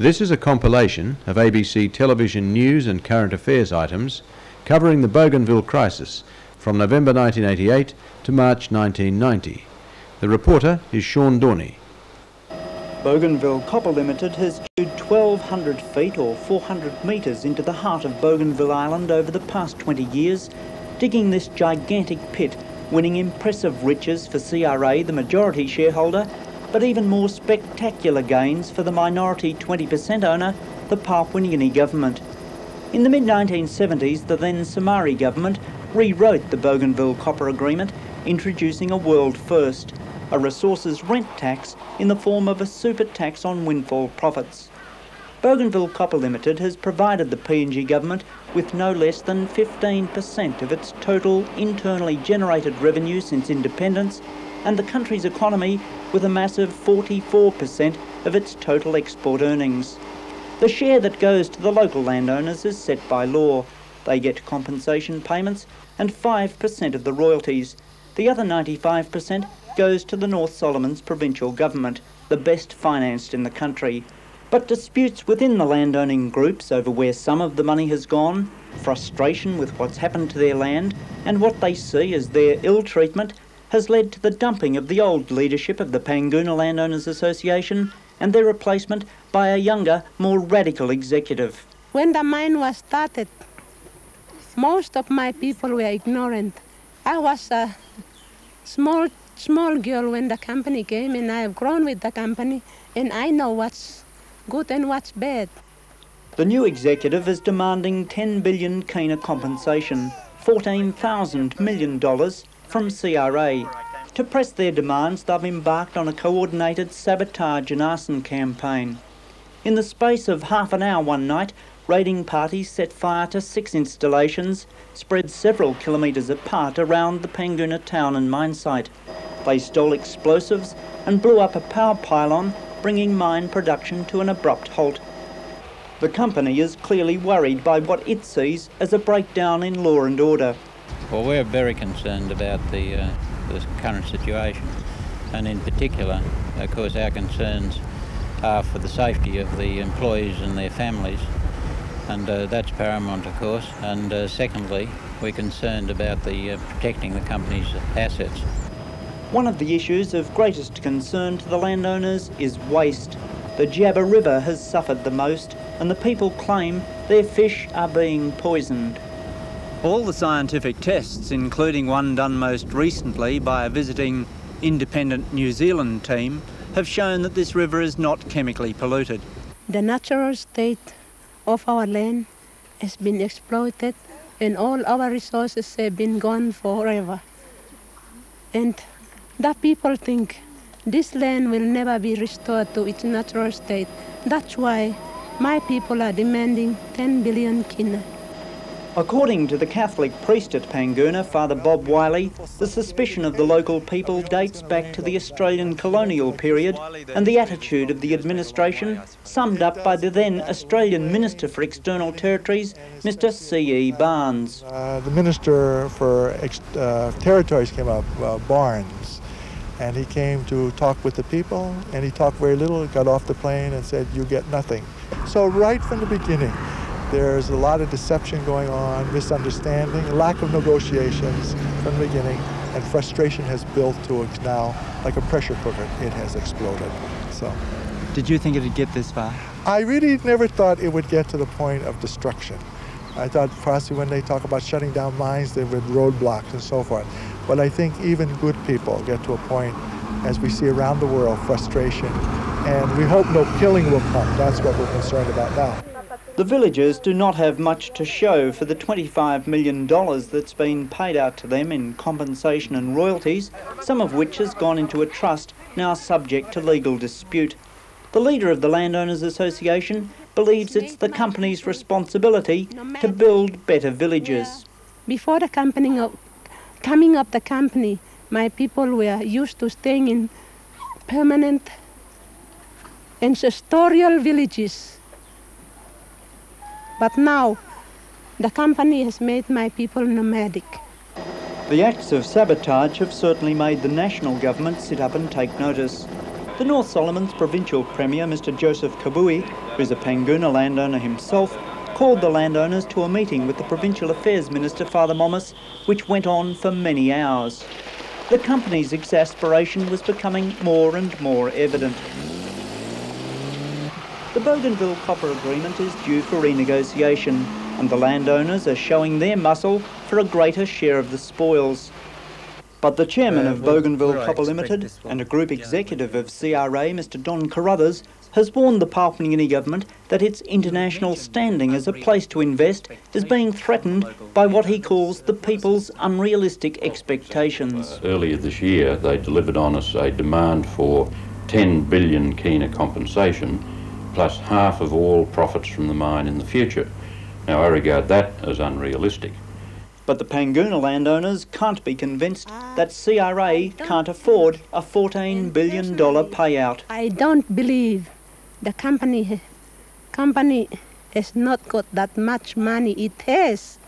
This is a compilation of ABC television news and current affairs items covering the Bougainville crisis from November 1988 to March 1990. The reporter is Sean Dorney. Bougainville Copper Limited has chewed 1,200 feet or 400 metres into the heart of Bougainville Island over the past 20 years, digging this gigantic pit, winning impressive riches for CRA, the majority shareholder, but even more spectacular gains for the minority 20% owner, the Papua New Guinea government. In the mid-1970s, the then Somare government rewrote the Bougainville Copper Agreement, introducing a world first – a resources rent tax in the form of a super tax on windfall profits. Bougainville Copper Limited has provided the PNG government with no less than 15% of its total internally generated revenue since independence and the country's economy with a massive 44% of its total export earnings. The share that goes to the local landowners is set by law. They get compensation payments and 5% of the royalties. The other 95% goes to the North Solomons provincial government, the best financed in the country. But disputes within the landowning groups over where some of the money has gone, frustration with what's happened to their land, and what they see as their ill treatment has led to the dumping of the old leadership of the Panguna Landowners Association and their replacement by a younger, more radical executive. When the mine was started, most of my people were ignorant. I was a small small girl when the company came, and I have grown with the company, and I know what's good and what's bad. The new executive is demanding 10 billion kina compensation, $14,000 million from CRA. To press their demands, they've embarked on a coordinated sabotage and arson campaign. In the space of half an hour one night, raiding parties set fire to six installations spread several kilometres apart around the Panguna town and mine site. They stole explosives and blew up a power pylon, bringing mine production to an abrupt halt. The company is clearly worried by what it sees as a breakdown in law and order. Well, we're very concerned about the, uh, the current situation, and in particular, of course, our concerns are for the safety of the employees and their families, and uh, that's paramount, of course. And uh, secondly, we're concerned about the uh, protecting the company's assets. One of the issues of greatest concern to the landowners is waste. The Djaba River has suffered the most and the people claim their fish are being poisoned. All the scientific tests, including one done most recently by a visiting independent New Zealand team, have shown that this river is not chemically polluted. The natural state of our land has been exploited and all our resources have been gone forever. And the people think this land will never be restored to its natural state. That's why my people are demanding 10 billion kina. According to the Catholic priest at Panguna, Father Bob Wiley, the suspicion of the local people dates back to the Australian colonial period and the attitude of the administration, summed up by the then Australian Minister for External Territories, Mr C.E. Barnes. Uh, the Minister for uh, Territories came up, uh, Barnes, and he came to talk with the people, and he talked very little, got off the plane and said, you get nothing. So right from the beginning, there's a lot of deception going on, misunderstanding, lack of negotiations from the beginning, and frustration has built to it now, like a pressure cooker, it has exploded. So. Did you think it would get this far? I really never thought it would get to the point of destruction. I thought possibly when they talk about shutting down mines, there would roadblocks and so forth. But I think even good people get to a point, as we see around the world, frustration. And we hope no killing will come. That's what we're concerned about now. The villagers do not have much to show for the $25 million that's been paid out to them in compensation and royalties, some of which has gone into a trust now subject to legal dispute. The leader of the Landowners Association believes it's the company's responsibility to build better villages. Before the company coming up the company, my people were used to staying in permanent ancestral villages. But now, the company has made my people nomadic. The acts of sabotage have certainly made the national government sit up and take notice. The North Solomons Provincial Premier, Mr Joseph Kabui, who's a Panguna landowner himself, called the landowners to a meeting with the Provincial Affairs Minister, Father Momis, which went on for many hours. The company's exasperation was becoming more and more evident. The Bougainville Copper Agreement is due for renegotiation, and the landowners are showing their muscle for a greater share of the spoils. But the chairman Uh, of well, Bougainville where Copper Limited and a group be down. executive of CRA, Mr Don Carruthers, has warned the Papua New Guinea government that its international standing as a place to invest is being threatened by what he calls the people's unrealistic expectations. Earlier this year, they delivered on us a demand for 10 billion kina compensation, plus half of all profits from the mine in the future. Now, I regard that as unrealistic. But the Panguna landowners can't be convinced that CRA can't afford a $14 billion payout. I don't believe the company company has not got that much money it has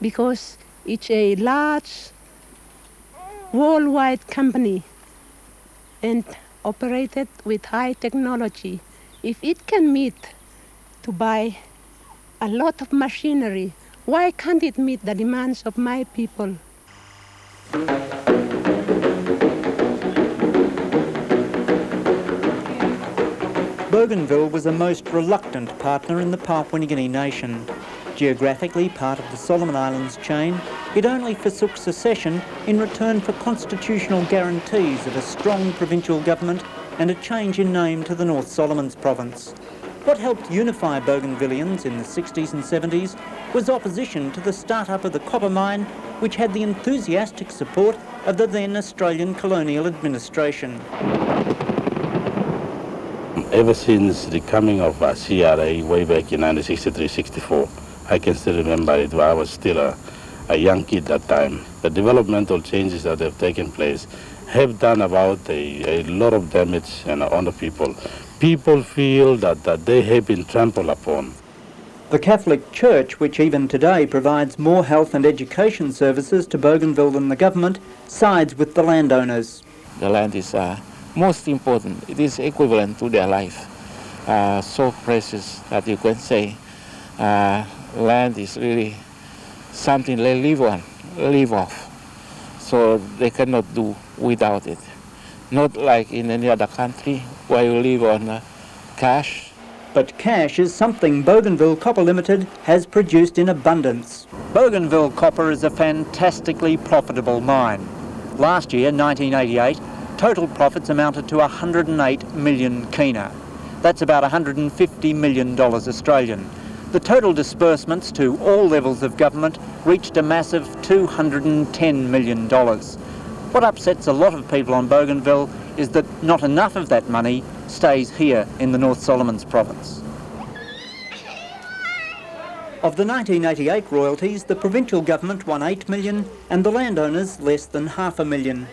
because it's a large worldwide company and operated with high technology. If it can meet to buy a lot of machinery, why can't it meet the demands of my people? Bougainville was a most reluctant partner in the Papua New Guinea nation. Geographically part of the Solomon Islands chain, it only forsook secession in return for constitutional guarantees of a strong provincial government and a change in name to the North Solomons province. What helped unify Bougainvillians in the 60s and 70s was opposition to the start-up of the copper mine, which had the enthusiastic support of the then Australian colonial administration. Ever since the coming of uh, CRA way back in 1963-64, I can still remember it. I was still a, a young kid at that time. The developmental changes that have taken place have done about a, a lot of damage and on the people. People feel that, that they have been trampled upon. The Catholic Church, which even today provides more health and education services to Bougainville than the government, sides with the landowners. The land is uh, most important. It is equivalent to their life. Uh, so precious that you can say uh, land is really something they live on, live off. So they cannot do without it. Not like in any other country where you live on uh, cash. But cash is something Bougainville Copper Limited has produced in abundance. Bougainville Copper is a fantastically profitable mine. Last year, 1988, total profits amounted to 108 million kina. That's about 150 million dollars Australian. The total disbursements to all levels of government reached a massive 210 million dollars. What upsets a lot of people on Bougainville is that not enough of that money stays here in the North Solomons province. Of the 1988 royalties, the provincial government won 8 million and the landowners less than half a million.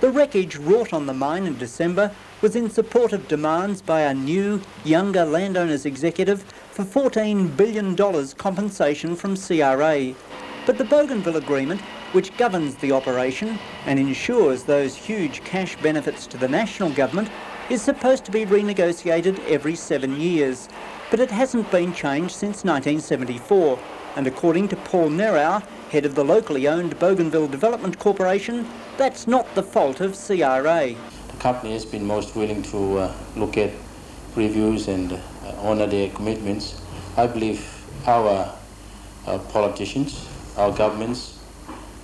The wreckage wrought on the mine in December was in support of demands by a new, younger landowners executive for $14 billion compensation from CRA. But the Bougainville Agreement, which governs the operation and ensures those huge cash benefits to the national government, is supposed to be renegotiated every seven years. But it hasn't been changed since 1974. And according to Paul Nerau, head of the locally owned Bougainville Development Corporation, that's not the fault of CRA. The company has been most willing to uh, look at reviews and uh, honor their commitments. I believe our uh, politicians, our governments,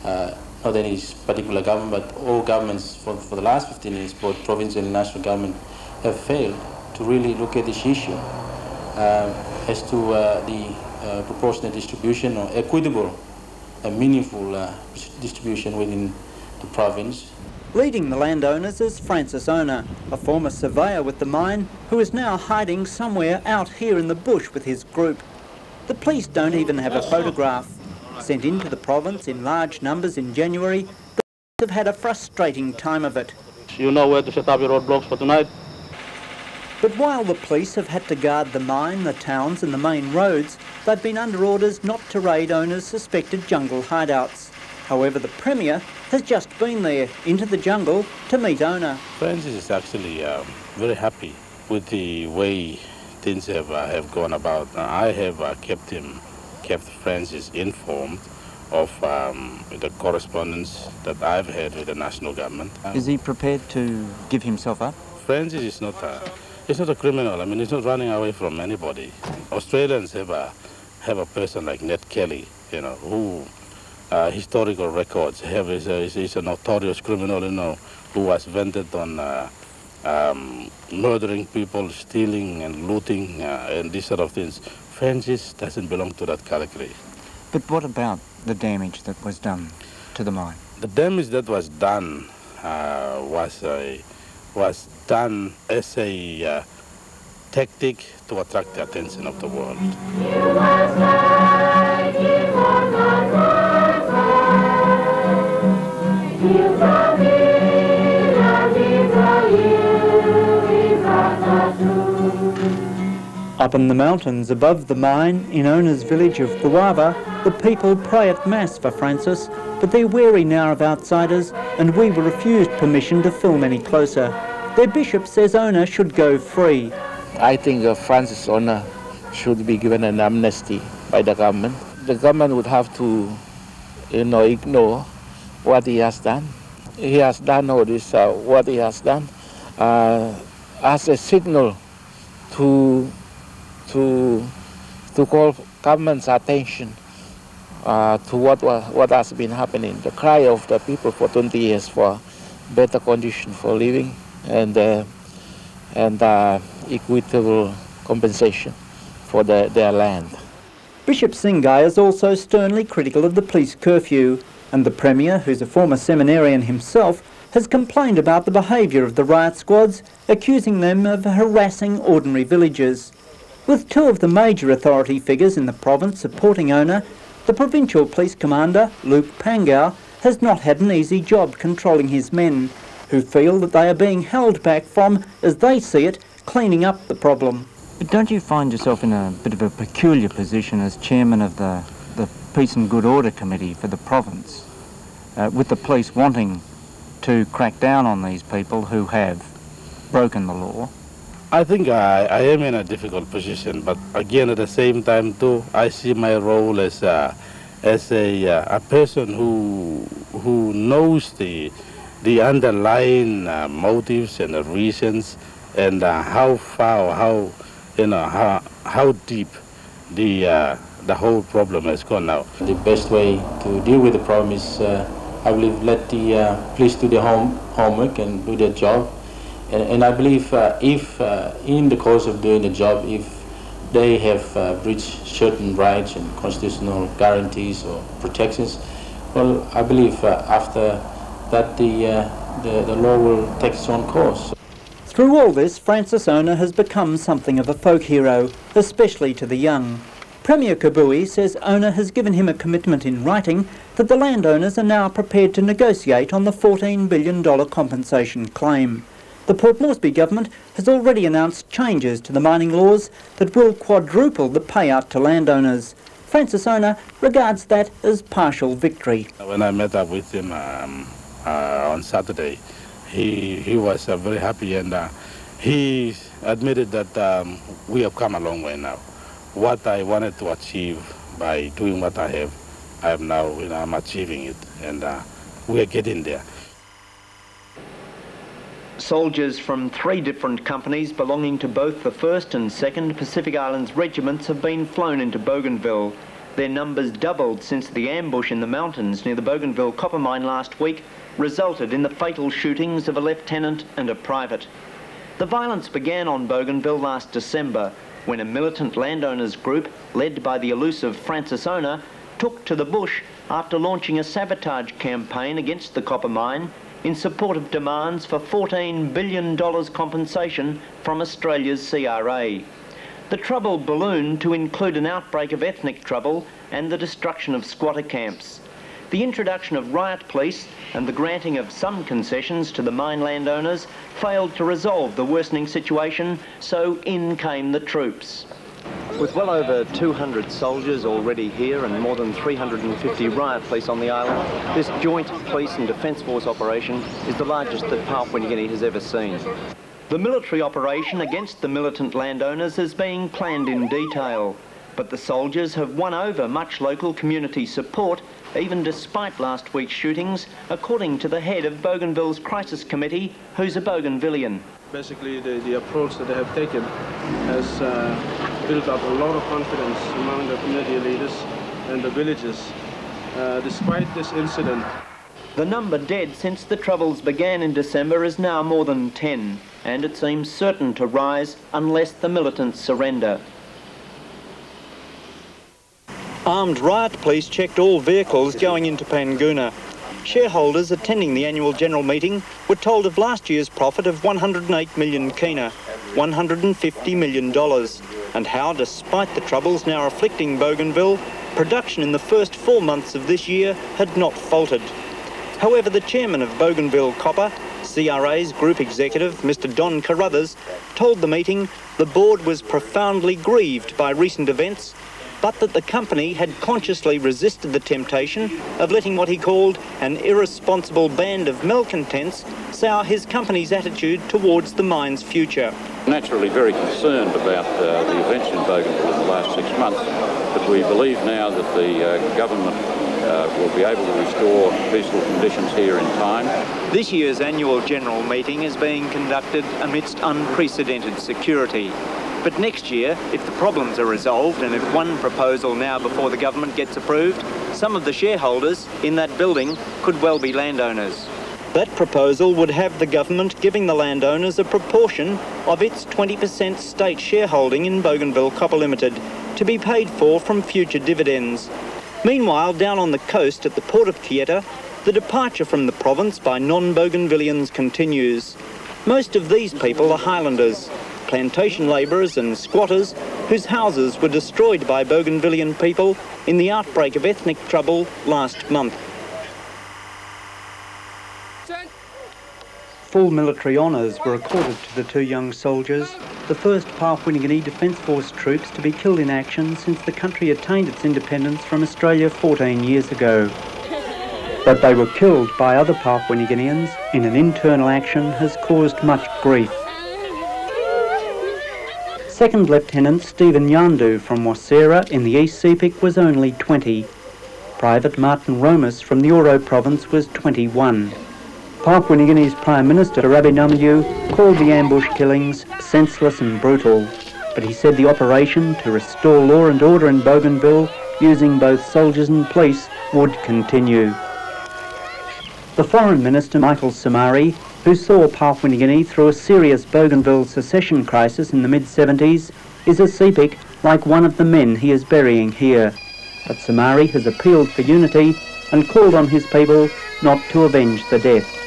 uh, not any particular government, but all governments for, for the last 15 years, both provincial and national government, have failed to really look at this issue uh, as to uh, the uh, proportionate distribution or equitable and meaningful uh, distribution within the province. Leading the landowners is Francis Ona, a former surveyor with the mine who is now hiding somewhere out here in the bush with his group. The police don't even have a photograph. Sent into the province in large numbers in January, the police have had a frustrating time of it. You know where to set up your roadblocks for tonight? But while the police have had to guard the mine, the towns and the main roads, they've been under orders not to raid Ona's suspected jungle hideouts. However, the Premier has just been there into the jungle to meet Ona. Francis is actually um, very happy with the way things have, uh, have gone about. I have uh, kept him, kept Francis informed of um, the correspondence that I've had with the national government. Is he prepared to give himself up? Francis is not a, he's not a criminal. I mean, he's not running away from anybody. Australians have a, have a person like Ned Kelly, you know, who uh, historical records have is a, is a notorious criminal, you know, who was vented on uh, um, murdering people, stealing and looting uh, and these sort of things. Francis doesn't belong to that category. But what about the damage that was done to the mine? The damage that was done uh, was a, was done as a uh, tactic to attract the attention of the world. Up in the mountains above the mine, in Ona's village of Guava, the people pray at Mass for Francis, but they're wary now of outsiders, and we were refused permission to film any closer. Their bishop says Ona should go free. I think uh, Francis Ona should be given an amnesty by the government. The government would have to, you know, ignore what he has done. He has done all this, uh, what he has done, uh, as a signal to to to call government's attention uh, to what what has been happening. The cry of the people for 20 years for better condition for living and uh, and uh, equitable compensation for the, their land. Bishop Singkai is also sternly critical of the police curfew, and the Premier, who's a former seminarian himself, has complained about the behaviour of the riot squads, accusing them of harassing ordinary villagers. With two of the major authority figures in the province supporting Ona, the provincial police commander, Luke Pangau, has not had an easy job controlling his men, who feel that they are being held back from, as they see it, cleaning up the problem. But don't you find yourself in a bit of a peculiar position as chairman of the, the Peace and Good Order Committee for the province, uh, with the police wanting to crack down on these people who have broken the law? I think I, I am in a difficult position, but again, at the same time, too, I see my role as a, as a, uh, a person who who knows the the underlying uh, motives and the reasons, and uh, how far, how you know, how how deep the uh, the whole problem has gone now. The best way to deal with the problem is, uh, I believe, let the uh, police do their home homework and do their job and, and I believe uh, if uh, in the course of doing the job, if they have uh, breached certain rights and constitutional guarantees or protections, well, I believe uh, after that the, uh, the, the law will take its own course. Through all this, Francis Ona has become something of a folk hero, especially to the young. Premier Kabui says Ona has given him a commitment in writing that the landowners are now prepared to negotiate on the $14 billion compensation claim. The Port Moresby government has already announced changes to the mining laws that will quadruple the payout to landowners. Francis Ona regards that as partial victory. When I met up with him um, uh, on Saturday, he, he was uh, very happy and uh, he admitted that um, we have come a long way now. What I wanted to achieve by doing what I have, I am now, you know, I'm achieving it and uh, we are getting there. Soldiers from three different companies belonging to both the 1st and 2nd Pacific Islands regiments have been flown into Bougainville. Their numbers doubled since the ambush in the mountains near the Bougainville copper mine last week resulted in the fatal shootings of a lieutenant and a private. The violence began on Bougainville last December when a militant landowners group led by the elusive Francis Ona took to the bush after launching a sabotage campaign against the copper mine in support of demands for $14 billion compensation from Australia's CRA. The trouble ballooned to include an outbreak of ethnic trouble and the destruction of squatter camps. The introduction of riot police and the granting of some concessions to the mine landowners failed to resolve the worsening situation, so in came the troops. With well over 200 soldiers already here and more than 350 riot police on the island, this joint police and defence force operation is the largest that Papua New Guinea has ever seen. The military operation against the militant landowners is being planned in detail, but the soldiers have won over much local community support, even despite last week's shootings, according to the head of Bougainville's crisis committee, who's a Bougainvillian. Basically, the, the approach that they have taken has uh, built up a lot of confidence among the community leaders and the villagers. Uh, despite this incident, The number dead since the troubles began in December is now more than 10, and it seems certain to rise unless the militants surrender. Armed riot police checked all vehicles going into Panguna. Shareholders attending the annual general meeting were told of last year's profit of 108 million kina, $150 million, and how, despite the troubles now afflicting Bougainville, production in the first four months of this year had not faltered. However, the chairman of Bougainville Copper, CRA's group executive, Mr Don Carruthers, told the meeting the board was profoundly grieved by recent events but that the company had consciously resisted the temptation of letting what he called an irresponsible band of malcontents sour his company's attitude towards the mine's future. Naturally very concerned about uh, the events in Bougainville in the last six months, but we believe now that the uh, government uh, will be able to restore peaceful conditions here in time. This year's annual general meeting is being conducted amidst unprecedented security. But next year, if the problems are resolved and if one proposal now before the government gets approved, some of the shareholders in that building could well be landowners. That proposal would have the government giving the landowners a proportion of its 20% state shareholding in Bougainville Copper Limited to be paid for from future dividends. Meanwhile, down on the coast at the port of Kieta, the departure from the province by non-Bougainvillians continues. Most of these people are Highlanders, plantation labourers and squatters whose houses were destroyed by Bougainvillian people in the outbreak of ethnic trouble last month. Full military honours were accorded to the two young soldiers, the first Papua New Guinea Defence Force troops to be killed in action since the country attained its independence from Australia 14 years ago. That they were killed by other Papua New Guineans in an internal action has caused much grief. Second Lieutenant Stephen Yandu from Wasera in the East Sepik was only 20. Private Martin Romas from the Oro province was 21. Papua New Guinea's Prime Minister Rabbie Namaliu called the ambush killings senseless and brutal, but he said the operation to restore law and order in Bougainville using both soldiers and police would continue. The Foreign Minister Michael Somare, who saw Papua New Guinea through a serious Bougainville secession crisis in the mid-70s, is a Sepik like one of the men he is burying here. But Somare has appealed for unity and called on his people not to avenge the death.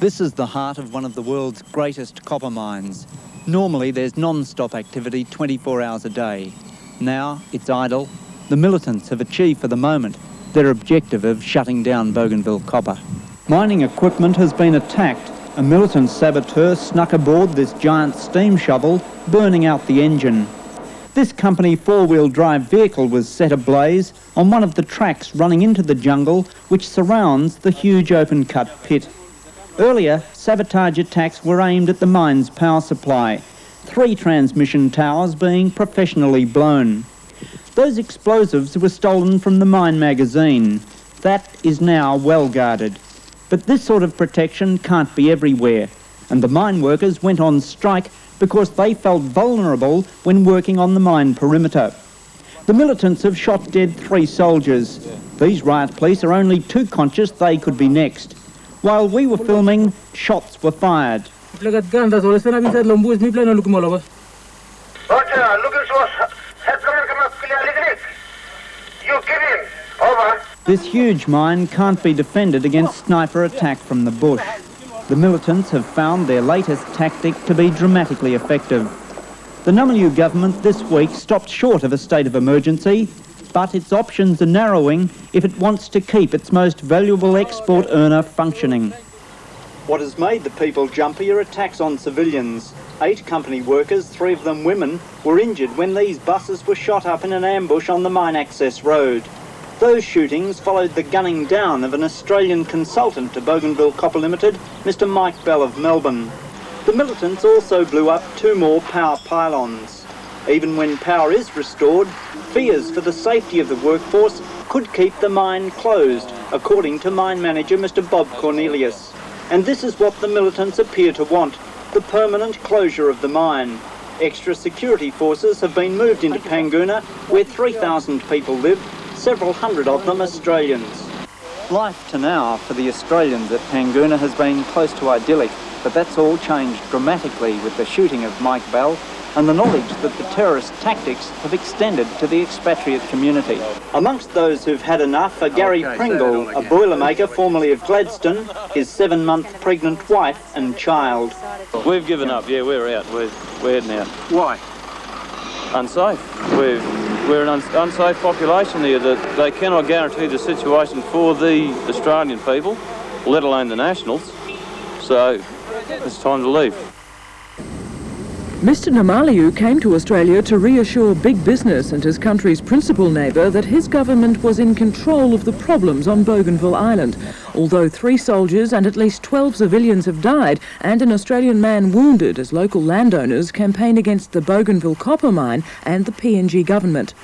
This is the heart of one of the world's greatest copper mines. Normally there's non-stop activity 24 hours a day. Now it's idle. The militants have achieved for the moment their objective of shutting down Bougainville copper. Mining equipment has been attacked. A militant saboteur snuck aboard this giant steam shovel, burning out the engine. This company four-wheel drive vehicle was set ablaze on one of the tracks running into the jungle which surrounds the huge open-cut pit. Earlier, sabotage attacks were aimed at the mine's power supply, three transmission towers being professionally blown. Those explosives were stolen from the mine magazine. That is now well guarded. But this sort of protection can't be everywhere, and the mine workers went on strike because they felt vulnerable when working on the mine perimeter. The militants have shot dead three soldiers. These riot police are only too conscious they could be next. While we were filming, shots were fired. This huge mine can't be defended against sniper attack from the bush. The militants have found their latest tactic to be dramatically effective. The Namaliu government this week stopped short of a state of emergency but its options are narrowing if it wants to keep its most valuable export earner functioning. What has made the people jumpy are attacks on civilians. Eight company workers, three of them women, were injured when these buses were shot up in an ambush on the mine access road. Those shootings followed the gunning down of an Australian consultant to Bougainville Copper Limited, Mr Mike Bell of Melbourne. The militants also blew up two more power pylons. Even when power is restored, fears for the safety of the workforce could keep the mine closed, according to mine manager Mr Bob Cornelius. And this is what the militants appear to want, the permanent closure of the mine. Extra security forces have been moved into Panguna, where 3,000 people live, several hundred of them Australians. Life to now for the Australians at Panguna has been close to idyllic, but that's all changed dramatically with the shooting of Mike Bell and the knowledge that the terrorist tactics have extended to the expatriate community. Amongst those who've had enough are Gary Okay, Pringle, a boilermaker formerly of Gladstone, his seven-month pregnant wife and child. We've given up, yeah, we're out. We're, we're heading out. Why? Unsafe. We're, we're an uns unsafe population here that they cannot guarantee the situation for the Australian people, let alone the nationals. So it's time to leave. Mr Namaliu came to Australia to reassure big business and his country's principal neighbour that his government was in control of the problems on Bougainville Island. Although three soldiers and at least 12 civilians have died and an Australian man wounded as local landowners campaign against the Bougainville copper mine and the PNG government.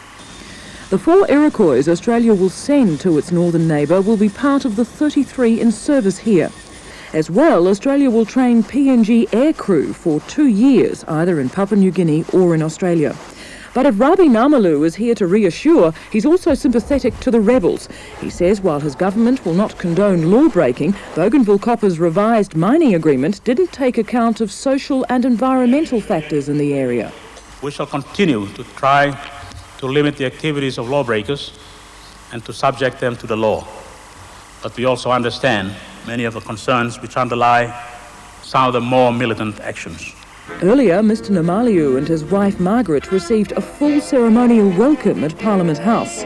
The four Iroquois Australia will send to its northern neighbour will be part of the 33 in service here. As well, Australia will train PNG aircrew for two years, either in Papua New Guinea or in Australia. But if Rabbie Namaliu is here to reassure, he's also sympathetic to the rebels. He says while his government will not condone law breaking, Bougainville Copper's revised mining agreement didn't take account of social and environmental factors in the area. We shall continue to try to limit the activities of lawbreakers and to subject them to the law. But we also understand many of the concerns which underlie some of the more militant actions. Earlier, Mr Namaliu and his wife Margaret received a full ceremonial welcome at Parliament House.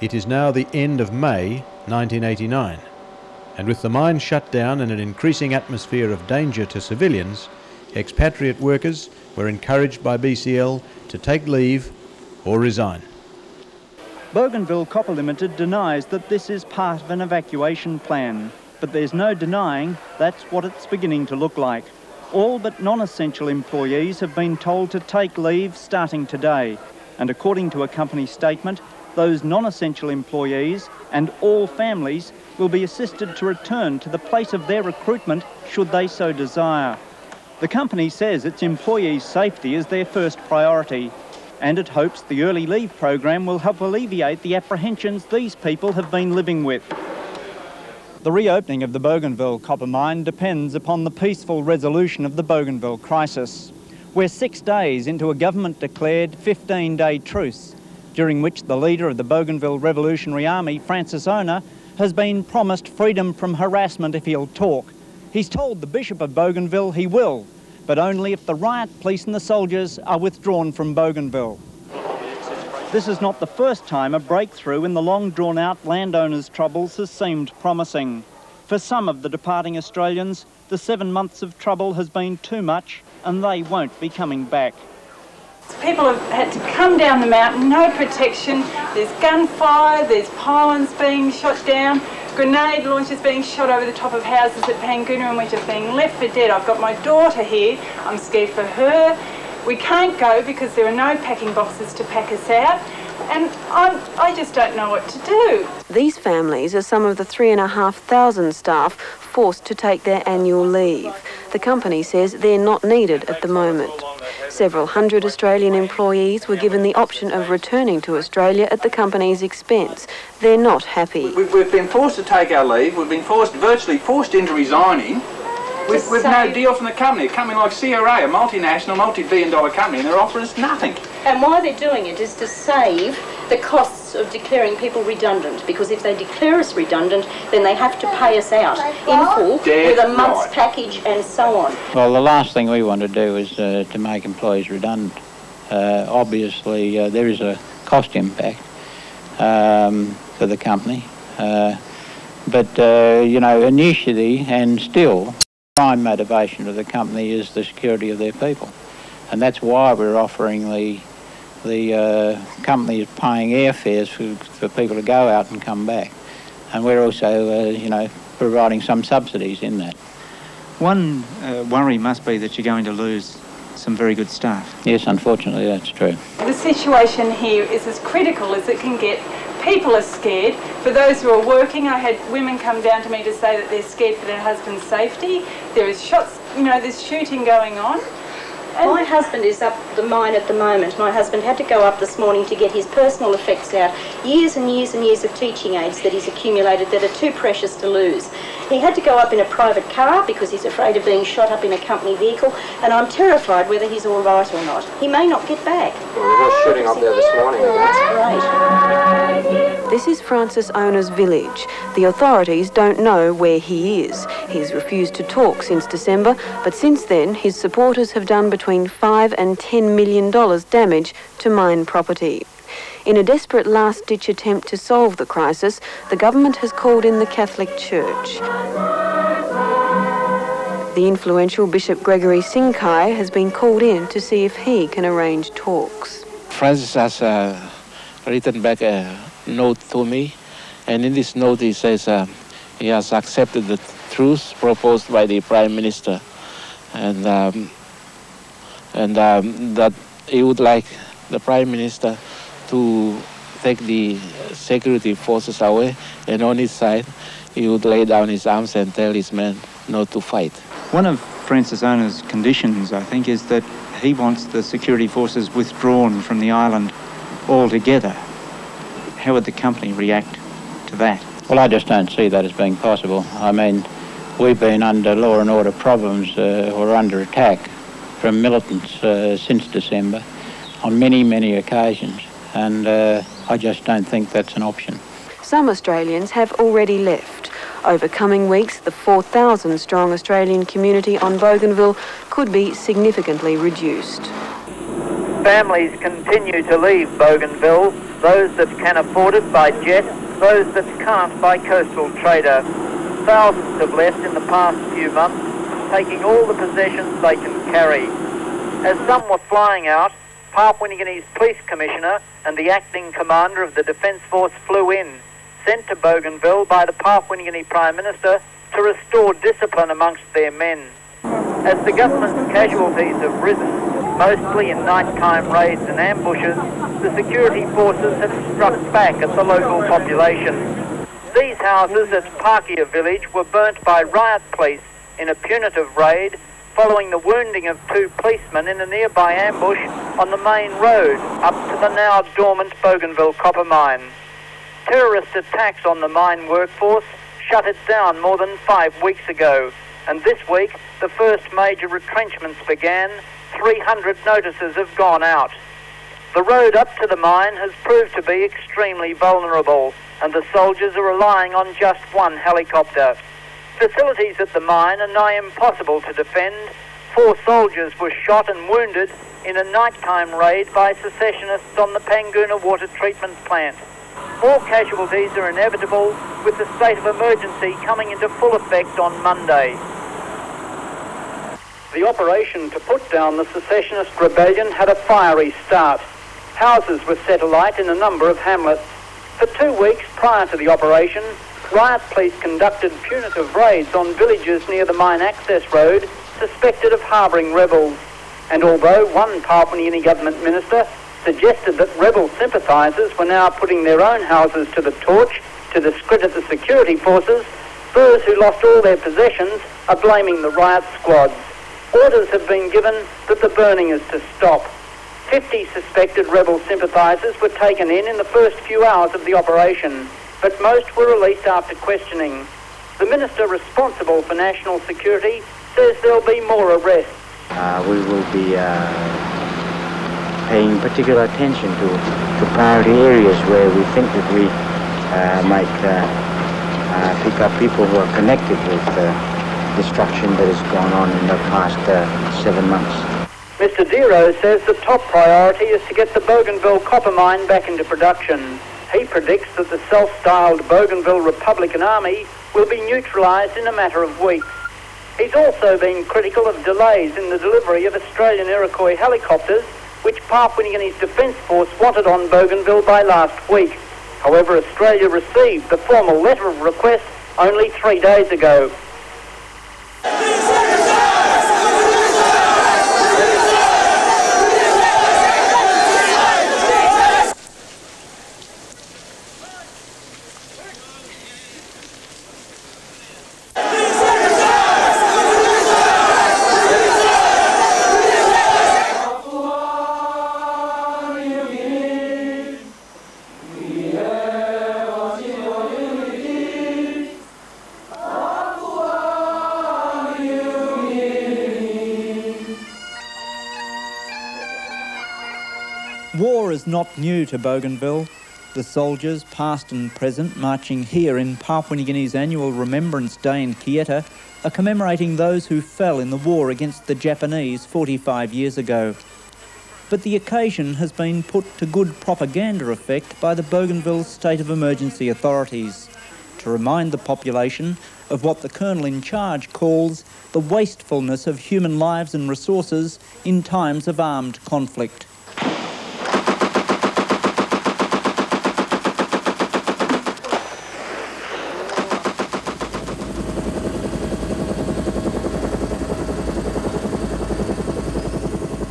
It is now the end of May 1989, and with the mine shut down and an increasing atmosphere of danger to civilians, expatriate workers were encouraged by BCL to take leave or resign. Bougainville Copper Limited denies that this is part of an evacuation plan, but there's no denying that's what it's beginning to look like. All but non-essential employees have been told to take leave starting today, and according to a company statement, those non-essential employees and all families will be assisted to return to the place of their recruitment should they so desire. The company says its employees' safety is their first priority, and it hopes the early leave program will help alleviate the apprehensions these people have been living with. The reopening of the Bougainville copper mine depends upon the peaceful resolution of the Bougainville crisis. We're six days into a government-declared 15-day truce, during which the leader of the Bougainville Revolutionary Army, Francis Ona, has been promised freedom from harassment if he'll talk. He's told the Bishop of Bougainville he will, but only if the riot police and the soldiers are withdrawn from Bougainville. This is not the first time a breakthrough in the long drawn out landowners' troubles has seemed promising. For some of the departing Australians, the seven months of trouble has been too much and they won't be coming back. People have had to come down the mountain, no protection. There's gunfire, there's pylons being shot down, grenade launchers being shot over the top of houses at Panguna, and we're just being left for dead. I've got my daughter here, I'm scared for her. We can't go because there are no packing boxes to pack us out, and I'm, I just don't know what to do. These families are some of the 3,500 staff forced to take their annual leave. The company says they're not needed at the moment. Several hundred Australian employees were given the option of returning to Australia at the company's expense. They're not happy. We've, we've been forced to take our leave. We've been forced, virtually forced into resigning. With, with no deal from the company. A company like CRA, a multinational, multi-billion dollar company, and they're offering us nothing. And why they're doing it is to save the costs of declaring people redundant. Because if they declare us redundant, then they have to pay us out in full Dead with a month's right. package and so on. Well, the last thing we want to do is uh, to make employees redundant. Uh, obviously, uh, there is a cost impact um, for the company, uh, but uh, you know, initially and still, prime motivation of the company is the security of their people, and that's why we're offering the the uh, company is paying airfares for, for people to go out and come back, and we're also, uh, you know, providing some subsidies in that. One uh, worry must be that you're going to lose some very good staff. Yes, unfortunately, that's true. The situation here is as critical as it can get. People are scared. For those who are working, I had women come down to me to say that they're scared for their husband's safety. There is shots, you know, there's shooting going on. My husband is up the mine at the moment. My husband had to go up this morning to get his personal effects out. Years and years and years of teaching aids that he's accumulated that are too precious to lose. He had to go up in a private car because he's afraid of being shot up in a company vehicle, and I'm terrified whether he's all right or not. He may not get back. Well, there was shooting up there this morning. That's great. This is Francis Ona's village. The authorities don't know where he is. He's refused to talk since December, but since then his supporters have done between 5 and 10 million dollars damage to mine property. In a desperate last-ditch attempt to solve the crisis, the government has called in the Catholic Church. The influential Bishop Gregory Singkai has been called in to see if he can arrange talks. Francis has uh, written back a note to me, and in this note he says uh, he has accepted the truce proposed by the Prime Minister, and um, and um, that he would like the Prime Minister to take the security forces away, and on his side, he would lay down his arms and tell his men not to fight. One of Francis Ona's conditions, I think, is that he wants the security forces withdrawn from the island altogether. How would the company react to that? Well, I just don't see that as being possible. I mean, we've been under law and order problems uh, or under attack from militants uh, since December on many, many occasions and uh, I just don't think that's an option. Some Australians have already left. Over coming weeks, the 4,000 strong Australian community on Bougainville could be significantly reduced. Families continue to leave Bougainville, those that can afford it by jet, those that can't by coastal trader. Thousands have left in the past few months, taking all the possessions they can carry. As some were flying out, Papua New Guinea's police commissioner and the acting commander of the Defence Force flew in, sent to Bougainville by the Papua New Guinea Prime Minister to restore discipline amongst their men. As the government's casualties have risen, mostly in nighttime raids and ambushes, the security forces have struck back at the local population. These houses at Parkia village were burnt by riot police in a punitive raid following the wounding of two policemen in a nearby ambush on the main road up to the now dormant Bougainville copper mine. Terrorist attacks on the mine workforce shut it down more than five weeks ago, and this week the first major retrenchments began. 300 notices have gone out. The road up to the mine has proved to be extremely vulnerable, and the soldiers are relying on just one helicopter. Facilities at the mine are nigh impossible to defend. Four soldiers were shot and wounded in a nighttime raid by secessionists on the Panguna water treatment plant. More casualties are inevitable with the state of emergency coming into full effect on Monday. The operation to put down the secessionist rebellion had a fiery start. Houses were set alight in a number of hamlets. For two weeks prior to the operation, riot police conducted punitive raids on villages near the mine access road suspected of harbouring rebels. And although one Papua New Guinea government minister suggested that rebel sympathisers were now putting their own houses to the torch to discredit the security forces, those who lost all their possessions are blaming the riot squads. Orders have been given that the burning is to stop. 50 suspected rebel sympathisers were taken in in the first few hours of the operation but most were released after questioning. The minister responsible for national security says there'll be more arrests. Uh, we will be uh, paying particular attention to, to priority areas where we think that we uh, might uh, uh, pick up people who are connected with the destruction that has gone on in the past uh, seven months. Mr Dero says the top priority is to get the Bougainville copper mine back into production. He predicts that the self-styled Bougainville Republican Army will be neutralised in a matter of weeks. He's also been critical of delays in the delivery of Australian Iroquois helicopters, which Papua New Guinea's Defence Force wanted on Bougainville by last week. However, Australia received the formal letter of request only three days ago. Not new to Bougainville. The soldiers, past and present, marching here in Papua New Guinea's annual Remembrance Day in Kieta are commemorating those who fell in the war against the Japanese 45 years ago. But the occasion has been put to good propaganda effect by the Bougainville State of Emergency authorities to remind the population of what the Colonel in charge calls the wastefulness of human lives and resources in times of armed conflict.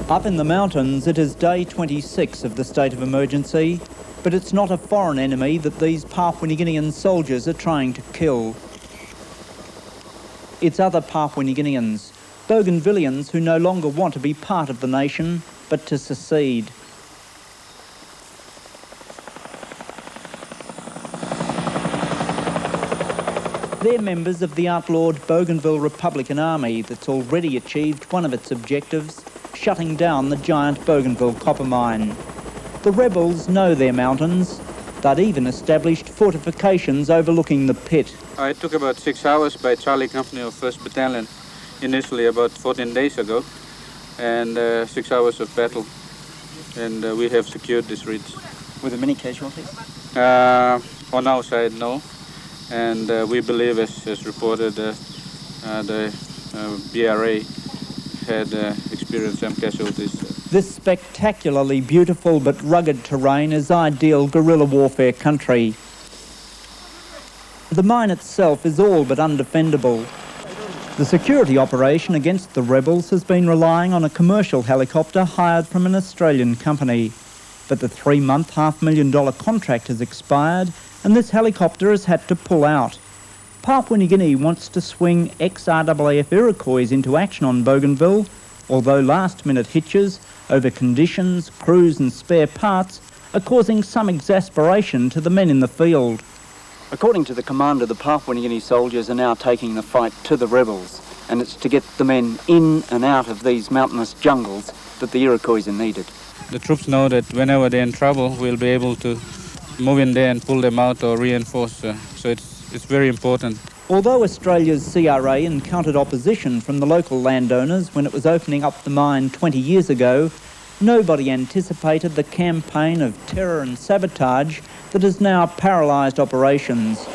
Up in the mountains, it is day 26 of the state of emergency, but it's not a foreign enemy that these Papua New Guinean soldiers are trying to kill. It's other Papua New Guineans, Bougainvillians who no longer want to be part of the nation, but to secede. They're members of the outlawed Bougainville Republican Army that's already achieved one of its objectives, shutting down the giant Bougainville copper mine. The rebels know their mountains. They'd even established fortifications overlooking the pit. I took about six hours by Charlie Company of 1st Battalion initially about 14 days ago and uh, six hours of battle and uh, we have secured this ridge. Were there many casualties? Uh, on our side, no. And uh, we believe, as, as reported, uh, uh, the uh, BRA had uh, experienced some casualties. This spectacularly beautiful but rugged terrain is ideal guerrilla warfare country. The mine itself is all but undefendable. The security operation against the rebels has been relying on a commercial helicopter hired from an Australian company. But the three-month, half-million dollar contract has expired and this helicopter has had to pull out. Papua New Guinea wants to swing ex-RAAF Iroquois into action on Bougainville, although last-minute hitches over conditions, crews and spare parts are causing some exasperation to the men in the field. According to the commander, the Papua New Guinea soldiers are now taking the fight to the rebels, and it's to get the men in and out of these mountainous jungles that the Iroquois are needed. The troops know that whenever they're in trouble, we'll be able to move in there and pull them out or reinforce. Uh, so it's, it's very important. Although Australia's CRA encountered opposition from the local landowners when it was opening up the mine 20 years ago, nobody anticipated the campaign of terror and sabotage that has now paralysed operations.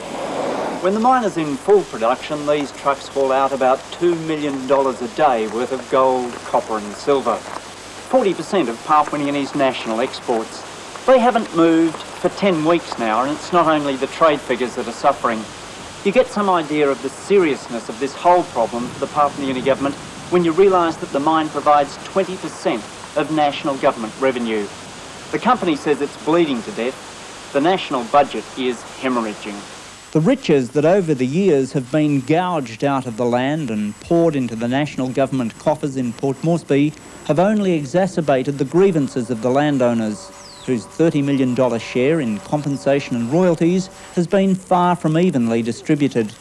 When the mine is in full production, these trucks haul out about $2 million a day worth of gold, copper and silver. 40% of Papua New Guinea's national exports. They haven't moved for 10 weeks now, and it's not only the trade figures that are suffering. You get some idea of the seriousness of this whole problem for the Papua New Guinea government when you realise that the mine provides 20% of national government revenue. The company says it's bleeding to death. The national budget is hemorrhaging. The riches that over the years have been gouged out of the land and poured into the national government coffers in Port Moresby have only exacerbated the grievances of the landowners, whose $30 million share in compensation and royalties has been far from evenly distributed.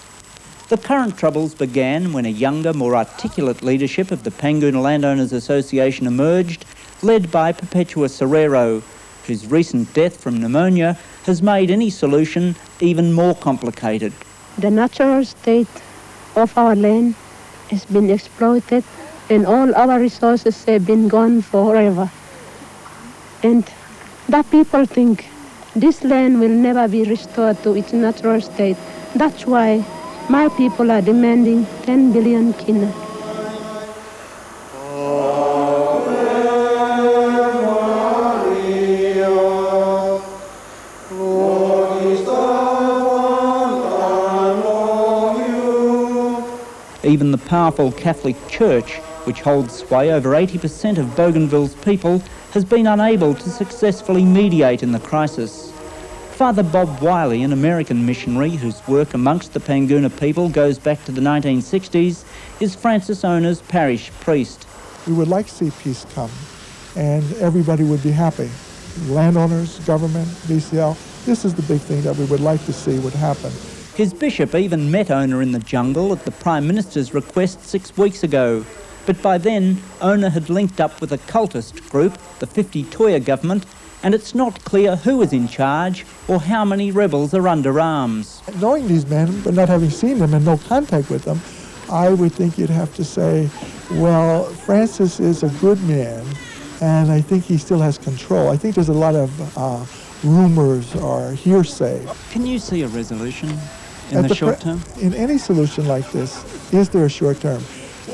The current troubles began when a younger, more articulate leadership of the Panguna Landowners Association emerged, led by Perpetua Serero, whose recent death from pneumonia has made any solution even more complicated. The natural state of our land has been exploited and all our resources have been gone forever. And the people think this land will never be restored to its natural state. That's why my people are demanding 10 billion kina. Even the powerful Catholic Church, which holds sway over 80% of Bougainville's people, has been unable to successfully mediate in the crisis. Father Bob Wiley, an American missionary whose work amongst the Panguna people goes back to the 1960s, is Francis Ona's parish priest. We would like to see peace come, and everybody would be happy. Landowners, government, BCL, this is the big thing that we would like to see would happen. His bishop even met Ona in the jungle at the Prime Minister's request six weeks ago. But by then, Ona had linked up with a cultist group, the 50 Toea government, and it's not clear who is in charge or how many rebels are under arms. Knowing these men, but not having seen them and no contact with them, I would think you'd have to say, well, Francis is a good man, and I think he still has control. I think there's a lot of uh, rumors or hearsay. Can you see a resolution in the, the, short term? In any solution like this, is there a short term?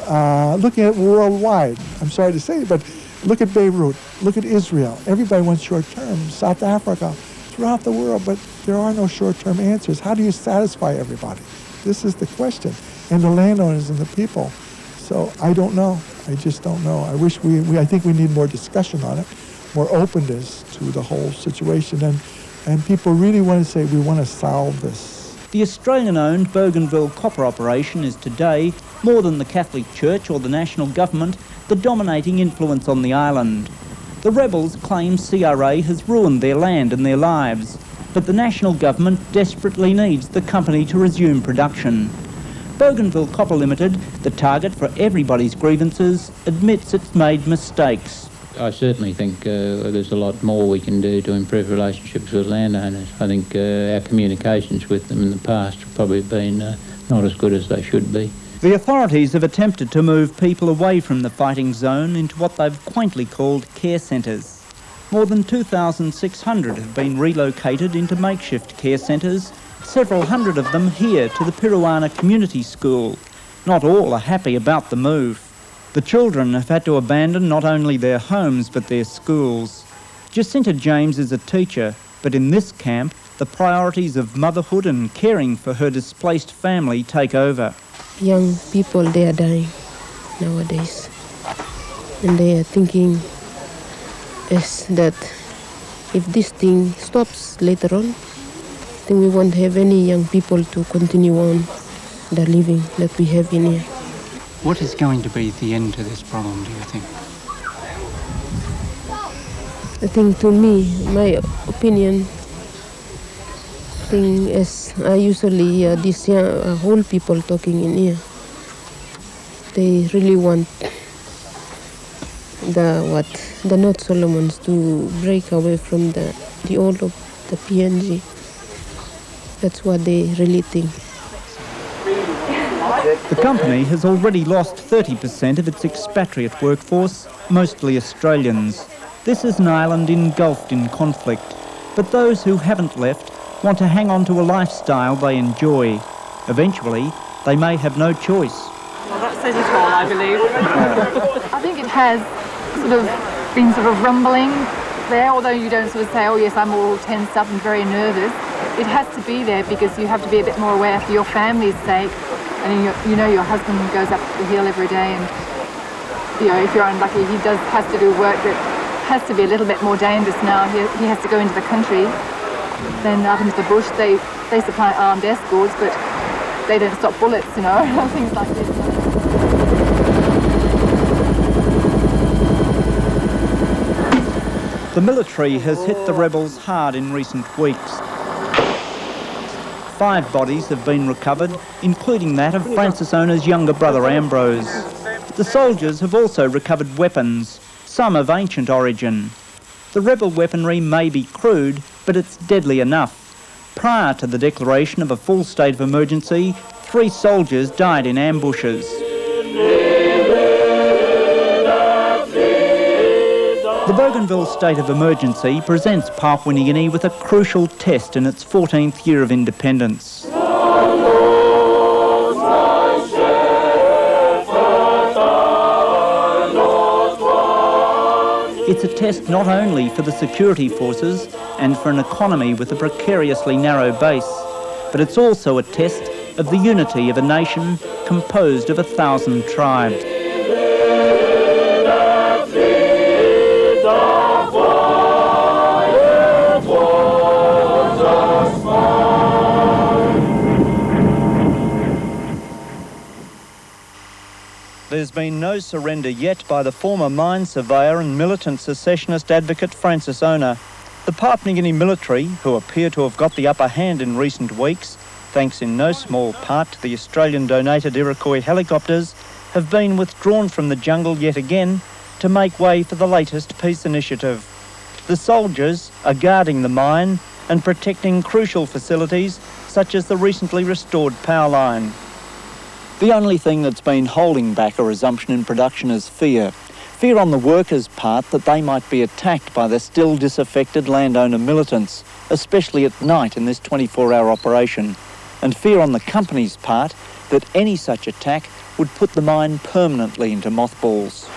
Uh, looking at worldwide, I'm sorry to say, but Look at Beirut. Look at Israel. Everybody wants short term. South Africa, throughout the world, but there are no short term answers. How do you satisfy everybody? This is the question. And the landowners and the people. So I don't know. I just don't know. I wish we, we I think we need more discussion on it, more openness to the whole situation. And, and people really want to say, we want to solve this. The Australian-owned Bougainville copper operation is today, more than the Catholic Church or the national government, the dominating influence on the island. The rebels claim CRA has ruined their land and their lives, but the national government desperately needs the company to resume production. Bougainville Copper Limited, the target for everybody's grievances, admits it's made mistakes. I certainly think uh, there's a lot more we can do to improve relationships with landowners. I think uh, our communications with them in the past have probably been uh, not as good as they should be. The authorities have attempted to move people away from the fighting zone into what they've quaintly called care centres. More than 2,600 have been relocated into makeshift care centres, several hundred of them here to the Piruana Community School. Not all are happy about the move. The children have had to abandon not only their homes but their schools. Jacinta James is a teacher, but in this camp, the priorities of motherhood and caring for her displaced family take over young people they are dying nowadays. And they are thinking is that if this thing stops later on then we won't have any young people to continue on the living that we have in here. What is going to be the end to this problem do you think? I think to me my opinion thing as uh, usually uh, these young, uh, old people talking in here. They really want the what the North Solomons to break away from the the old of the PNG. That's what they really think. The company has already lost 30% of its expatriate workforce, mostly Australians. This is an island engulfed in conflict. But those who haven't left want to hang on to a lifestyle they enjoy. Eventually, they may have no choice. Well, that says it all, I believe. I think it has sort of been sort of rumbling there, although you don't sort of say, oh yes, I'm all tensed up and very nervous. It has to be there because you have to be a bit more aware for your family's sake. And you, you know your husband goes up the hill every day and you know, if you're unlucky, he does has to do work that has to be a little bit more dangerous now. He, he has to go into the country then out into the bush, they, they supply armed escorts, but they don't stop bullets, you know, things like this. The military has hit the rebels hard in recent weeks. Five bodies have been recovered, including that of Francis Ona's younger brother Ambrose. The soldiers have also recovered weapons, some of ancient origin. The rebel weaponry may be crude, but it's deadly enough. Prior to the declaration of a full state of emergency, three soldiers died in ambushes. The Bougainville state of emergency presents Papua New Guinea with a crucial test in its 14th year of independence. It's a test not only for the security forces and for an economy with a precariously narrow base, but it's also a test of the unity of a nation composed of a thousand tribes. There's been no surrender yet by the former mine surveyor and militant secessionist advocate Francis Ona. The Papua military, who appear to have got the upper hand in recent weeks, thanks in no small part to the Australian donated Iroquois helicopters, have been withdrawn from the jungle yet again to make way for the latest peace initiative. The soldiers are guarding the mine and protecting crucial facilities such as the recently restored power line. The only thing that's been holding back a resumption in production is fear. Fear on the workers' part that they might be attacked by the still disaffected landowner militants, especially at night in this 24-hour operation. And fear on the company's part that any such attack would put the mine permanently into mothballs.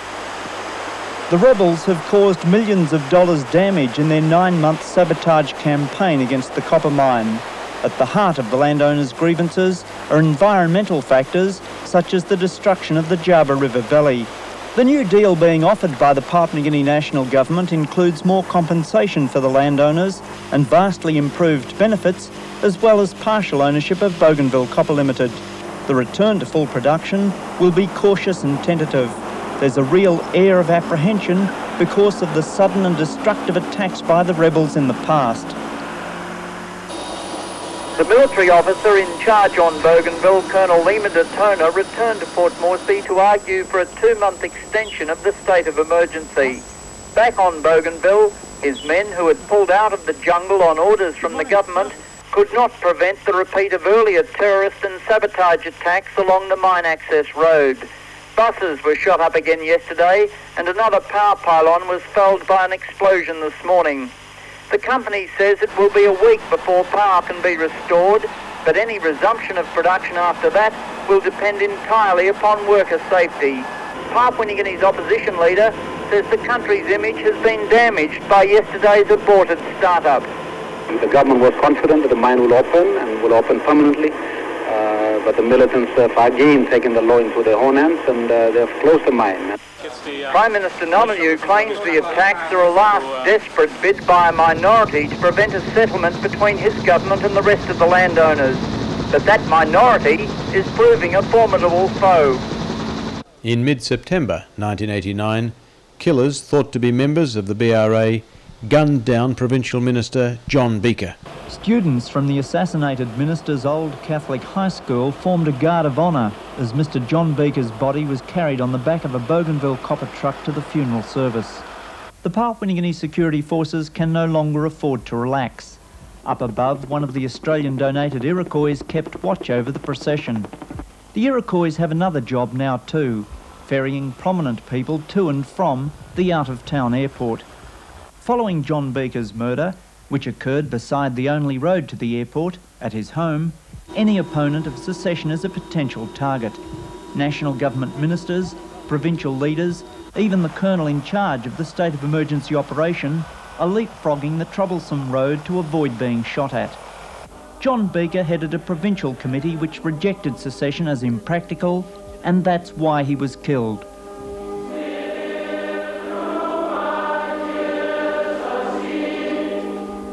The rebels have caused millions of dollars damage in their nine-month sabotage campaign against the copper mine. At the heart of the landowners' grievances are environmental factors such as the destruction of the Jaba River Valley. The new deal being offered by the Papua New Guinea National Government includes more compensation for the landowners and vastly improved benefits, as well as partial ownership of Bougainville Copper Limited. The return to full production will be cautious and tentative. There's a real air of apprehension because of the sudden and destructive attacks by the rebels in the past. The military officer in charge on Bougainville, Colonel Lima Dotaona, returned to Port Moresby to argue for a two-month extension of the state of emergency. Back on Bougainville, his men who had pulled out of the jungle on orders from the government could not prevent the repeat of earlier terrorist and sabotage attacks along the mine access road. Buses were shot up again yesterday and another power pylon was felled by an explosion this morning. The company says it will be a week before power can be restored, but any resumption of production after that will depend entirely upon worker safety. Papua New Guinea's opposition leader says the country's image has been damaged by yesterday's aborted startup. The government was confident that the mine will open and will open permanently, uh, but the militants have again taken the law into their own hands and uh, they've closed the mine. Prime Minister Namaliu claims the attacks are a last desperate bid by a minority to prevent a settlement between his government and the rest of the landowners. But that minority is proving a formidable foe. In mid-September 1989, killers thought to be members of the BRA gunned down Provincial Minister John Bika. Students from the assassinated minister's old Catholic high school formed a guard of honour as Mr John Bika's body was carried on the back of a Bougainville copper truck to the funeral service. The Papua New Guinea security forces can no longer afford to relax. Up above, one of the Australian donated Iroquois kept watch over the procession. The Iroquois have another job now too, ferrying prominent people to and from the out-of-town airport. Following John Bika's murder, which occurred beside the only road to the airport, at his home, any opponent of secession is a potential target. National government ministers, provincial leaders, even the colonel in charge of the state of emergency operation are leapfrogging the troublesome road to avoid being shot at. John Bika headed a provincial committee which rejected secession as impractical, and that's why he was killed.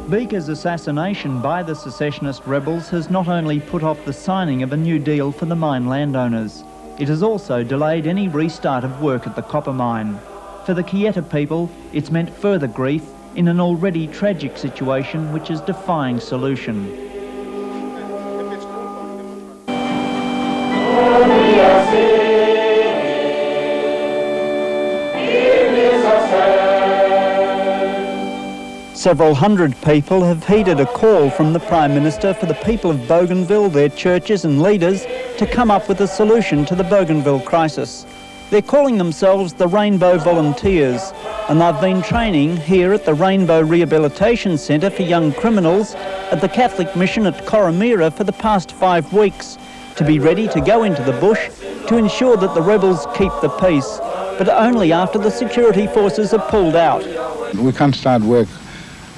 Bika's assassination by the secessionist rebels has not only put off the signing of a new deal for the mine landowners, it has also delayed any restart of work at the copper mine. For the Kieta people, it's meant further grief in an already tragic situation which is defying solution. Several hundred people have heeded a call from the Prime Minister for the people of Bougainville, their churches and leaders to come up with a solution to the Bougainville crisis. They're calling themselves the Rainbow Volunteers. and they've been training here at the Rainbow Rehabilitation Centre for Young Criminals at the Catholic Mission at Koromira for the past five weeks to be ready to go into the bush to ensure that the rebels keep the peace, but only after the security forces are pulled out. We can't start work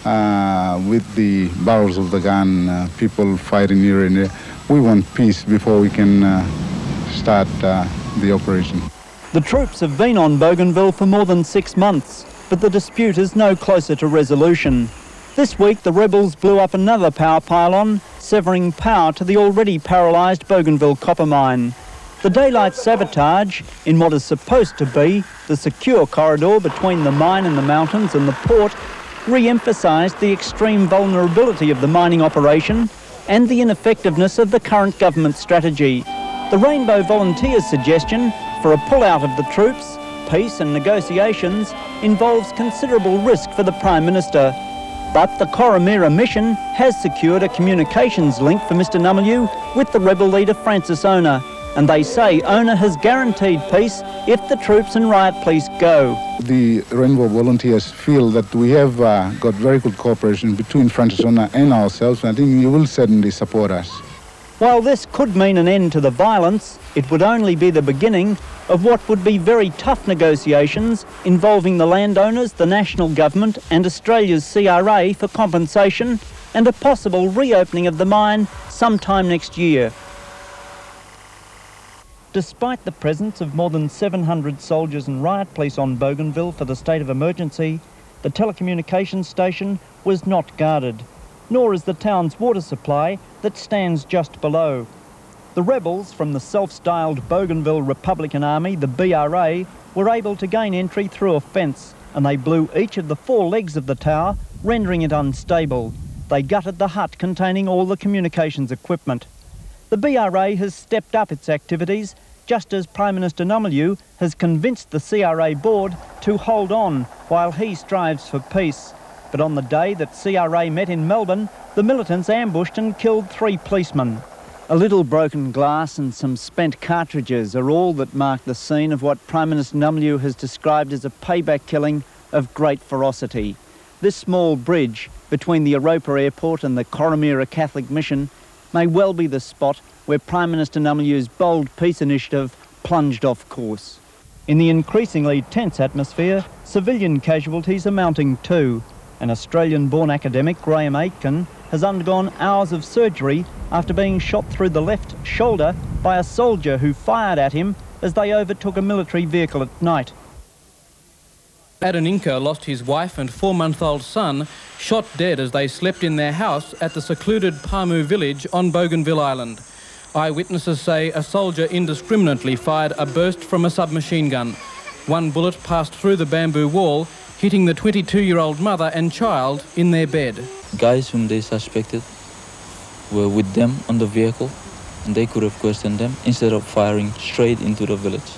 uh, with the barrels of the gun, uh, people fighting here and there. We want peace before we can uh, start uh, the operation. The troops have been on Bougainville for more than six months, but the dispute is no closer to resolution. This week, the rebels blew up another power pylon, severing power to the already paralysed Bougainville copper mine. The daylight sabotage, in what is supposed to be the secure corridor between the mine and the mountains and the port, re-emphasised the extreme vulnerability of the mining operation and the ineffectiveness of the current government strategy. The Rainbow Volunteers' suggestion for a pull-out of the troops, peace and negotiations involves considerable risk for the Prime Minister. But the Koromira mission has secured a communications link for Mr Namaliu with the rebel leader Francis Ona, and they say Ona has guaranteed peace if the troops and riot police go. The Rainbow Volunteers feel that we have uh, got very good cooperation between Francis Ona and ourselves, and I think you will certainly support us. While this could mean an end to the violence, it would only be the beginning of what would be very tough negotiations involving the landowners, the national government and Australia's CRA for compensation and a possible reopening of the mine sometime next year. Despite the presence of more than 700 soldiers and riot police on Bougainville for the state of emergency, the telecommunications station was not guarded nor is the town's water supply that stands just below. The rebels from the self-styled Bougainville Republican Army, the BRA, were able to gain entry through a fence and they blew each of the four legs of the tower, rendering it unstable. They gutted the hut containing all the communications equipment. The BRA has stepped up its activities just as Prime Minister Namaliu has convinced the CRA board to hold on while he strives for peace. But on the day that CRA met in Melbourne, the militants ambushed and killed three policemen. A little broken glass and some spent cartridges are all that mark the scene of what Prime Minister Namaliu has described as a payback killing of great ferocity. This small bridge between the Aropa Airport and the Koromira Catholic Mission may well be the spot where Prime Minister Namaliu's bold peace initiative plunged off course. In the increasingly tense atmosphere, civilian casualties are mounting too. An Australian-born academic, Graham Aitken, has undergone hours of surgery after being shot through the left shoulder by a soldier who fired at him as they overtook a military vehicle at night. Adaninka lost his wife and four-month-old son, shot dead as they slept in their house at the secluded Pamu village on Bougainville Island. Eyewitnesses say a soldier indiscriminately fired a burst from a submachine gun. One bullet passed through the bamboo wall hitting the 22-year-old mother and child in their bed. Guys whom they suspected were with them on the vehicle and they could have questioned them instead of firing straight into the village.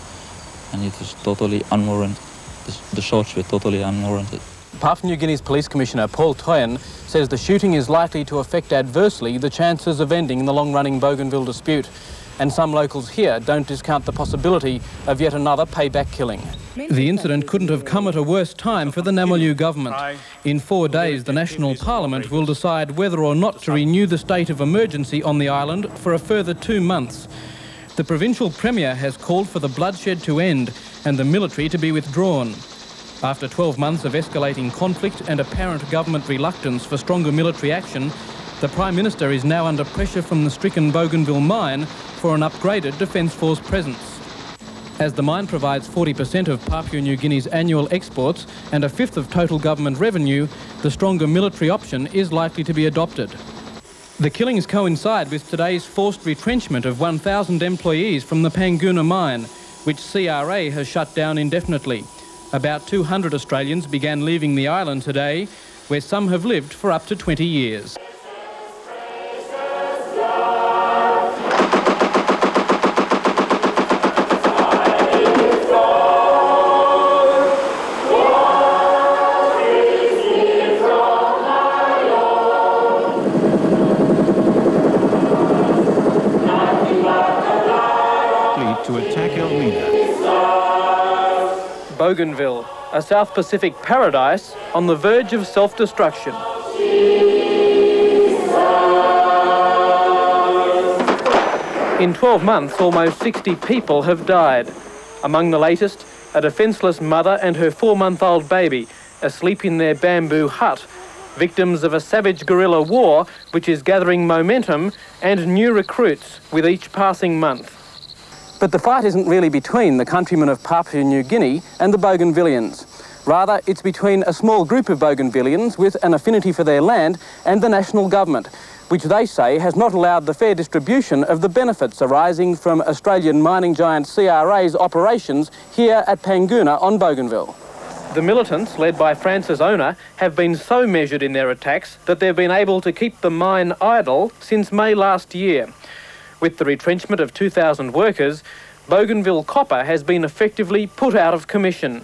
And it was totally unwarranted. The, the shots were totally unwarranted. Papua New Guinea's Police Commissioner Paul Tohian says the shooting is likely to affect adversely the chances of ending the long-running Bougainville dispute and some locals here don't discount the possibility of yet another payback killing. The incident couldn't have come at a worse time for the Namaliu government. In four days, the National Parliament will decide whether or not to renew the state of emergency on the island for a further two months. The provincial premier has called for the bloodshed to end and the military to be withdrawn. After 12 months of escalating conflict and apparent government reluctance for stronger military action, the Prime Minister is now under pressure from the stricken Bougainville mine for an upgraded Defence Force presence. As the mine provides 40% of Papua New Guinea's annual exports and a fifth of total government revenue, the stronger military option is likely to be adopted. The killings coincide with today's forced retrenchment of 1,000 employees from the Panguna mine, which CRA has shut down indefinitely. About 200 Australians began leaving the island today, where some have lived for up to 20 years. Bougainville, a South Pacific paradise on the verge of self-destruction. In 12 months, almost 60 people have died. Among the latest, a defenceless mother and her four-month-old baby asleep in their bamboo hut, victims of a savage guerrilla war which is gathering momentum and new recruits with each passing month. But the fight isn't really between the countrymen of Papua New Guinea and the Bougainvilleans. Rather, it's between a small group of Bougainvilleans with an affinity for their land and the national government, which they say has not allowed the fair distribution of the benefits arising from Australian mining giant CRA's operations here at Panguna on Bougainville. The militants, led by Francis Ona, have been so measured in their attacks that they've been able to keep the mine idle since May last year. With the retrenchment of 2,000 workers, Bougainville Copper has been effectively put out of commission.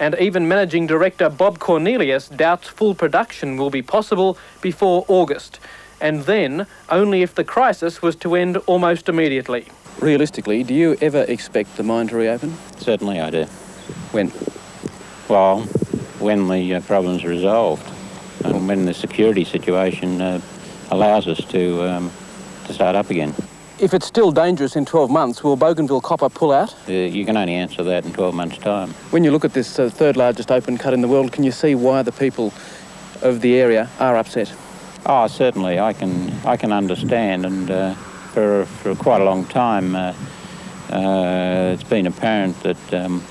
And even Managing Director Bob Cornelius doubts full production will be possible before August. And then only if the crisis was to end almost immediately. Realistically, do you ever expect the mine to reopen? Certainly I do. When? Well, when the uh, problem's resolved and when the security situation uh, allows us to, um, to start up again. If it's still dangerous in 12 months, will Bougainville Copper pull out? Uh, you can only answer that in 12 months' time. When you look at this uh, third largest open cut in the world, can you see why the people of the area are upset? Oh, certainly. I can, I can understand, and uh, for, for quite a long time, uh, uh, it's been apparent that um,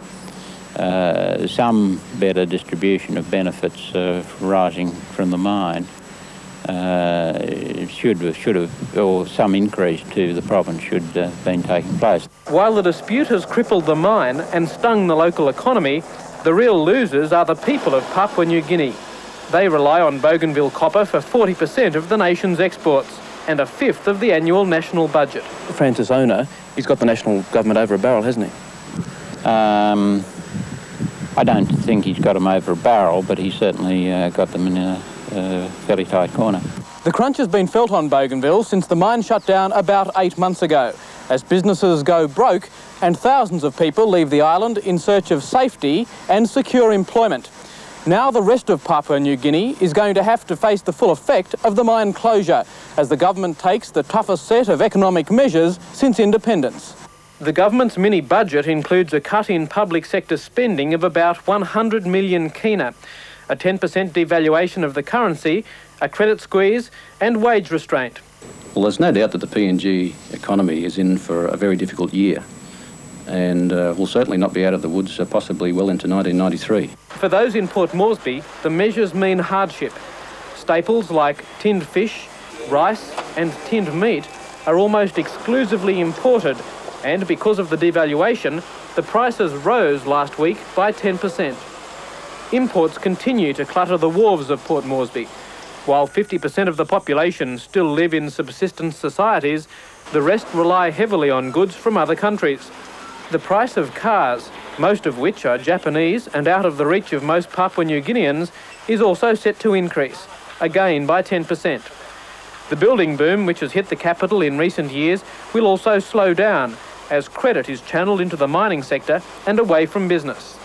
uh, some better distribution of benefits uh, rising from the mine uh, should have, should have, or some increase to the province should have been taking place. While the dispute has crippled the mine and stung the local economy, the real losers are the people of Papua New Guinea. They rely on Bougainville copper for 40% of the nation's exports and a fifth of the annual national budget. Francis Ona, he's got the national government over a barrel, hasn't he? Um, I don't think he's got them over a barrel, but he's certainly uh, got them in a, a fairly tight corner. The crunch has been felt on Bougainville since the mine shut down about eight months ago, as businesses go broke and thousands of people leave the island in search of safety and secure employment. Now the rest of Papua New Guinea is going to have to face the full effect of the mine closure as the government takes the toughest set of economic measures since independence. The government's mini budget includes a cut in public sector spending of about 100 million kina, a 10% devaluation of the currency, a credit squeeze and wage restraint. Well, there's no doubt that the PNG economy is in for a very difficult year and uh, will certainly not be out of the woods uh, possibly well into 1993. For those in Port Moresby, the measures mean hardship. Staples like tinned fish, rice and tinned meat are almost exclusively imported and because of the devaluation, the prices rose last week by 10%. Imports continue to clutter the wharves of Port Moresby. While 50% of the population still live in subsistence societies, the rest rely heavily on goods from other countries. The price of cars, most of which are Japanese and out of the reach of most Papua New Guineans, is also set to increase, again by 10%. The building boom, which has hit the capital in recent years, will also slow down as credit is channeled into the mining sector and away from business.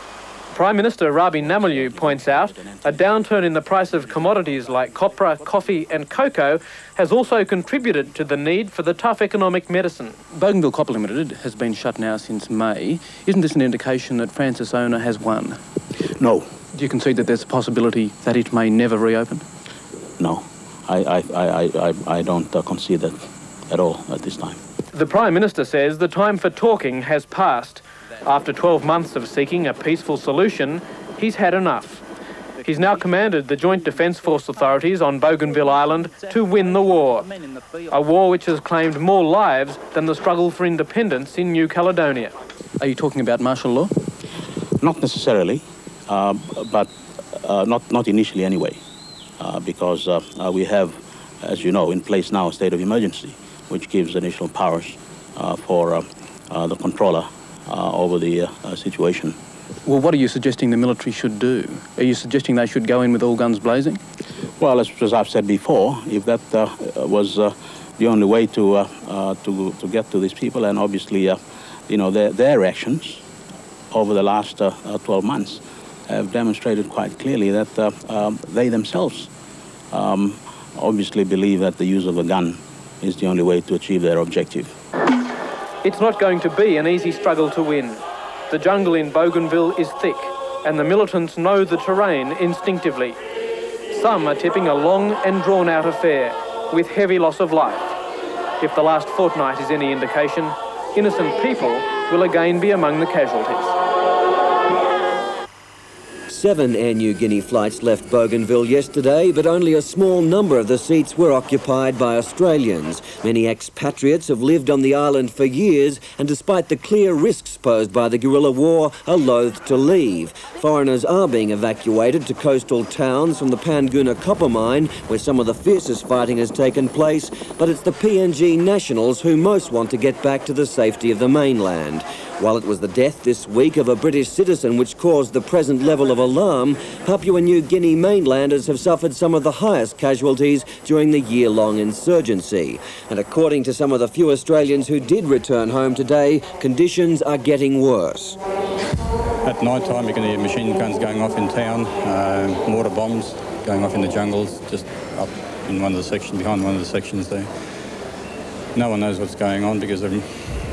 Prime Minister Rabbie Namaliu points out a downturn in the price of commodities like copra, coffee and cocoa has also contributed to the need for the tough economic medicine. Bougainville Copper Limited has been shut now since May. Isn't this an indication that Francis Ona has won? No. Do you concede that there's a possibility that it may never reopen? No, I, I, I, I, I don't uh, concede that at all at this time. The Prime Minister says the time for talking has passed. After 12 months of seeking a peaceful solution, he's had enough. He's now commanded the Joint Defence Force authorities on Bougainville Island to win the war. A war which has claimed more lives than the struggle for independence in New Caledonia. Are you talking about martial law? Not necessarily, uh, but uh, not, not initially anyway, uh, because uh, uh, we have, as you know, in place now a state of emergency, which gives additional powers uh, for the controller over the situation. Well, what are you suggesting the military should do? Are you suggesting they should go in with all guns blazing? Well, as, as I've said before, if that uh, was uh, the only way to, uh, to, to get to these people, and obviously, you know, their, their actions over the last 12 months have demonstrated quite clearly that uh, um, they themselves um, obviously believe that the use of a gun is the only way to achieve their objective. It's not going to be an easy struggle to win. The jungle in Bougainville is thick, and the militants know the terrain instinctively. Some are tipping a long and drawn-out affair, with heavy loss of life. If the last fortnight is any indication, innocent people will again be among the casualties. Seven Air New Guinea flights left Bougainville yesterday, but only a small number of the seats were occupied by Australians. Many expatriates have lived on the island for years, and despite the clear risks posed by the guerrilla war, are loath to leave. Foreigners are being evacuated to coastal towns from the Panguna copper mine, where some of the fiercest fighting has taken place, but it's the PNG nationals who most want to get back to the safety of the mainland. While it was the death this week of a British citizen which caused the present level of alarm, Papua New Guinea mainlanders have suffered some of the highest casualties during the year-long insurgency. And according to some of the few Australians who did return home today, conditions are getting worse. At night time, you can hear machine guns going off in town, uh, mortar bombs going off in the jungles, just up in one of the sections, behind one of the sections there. No one knows what's going on because they're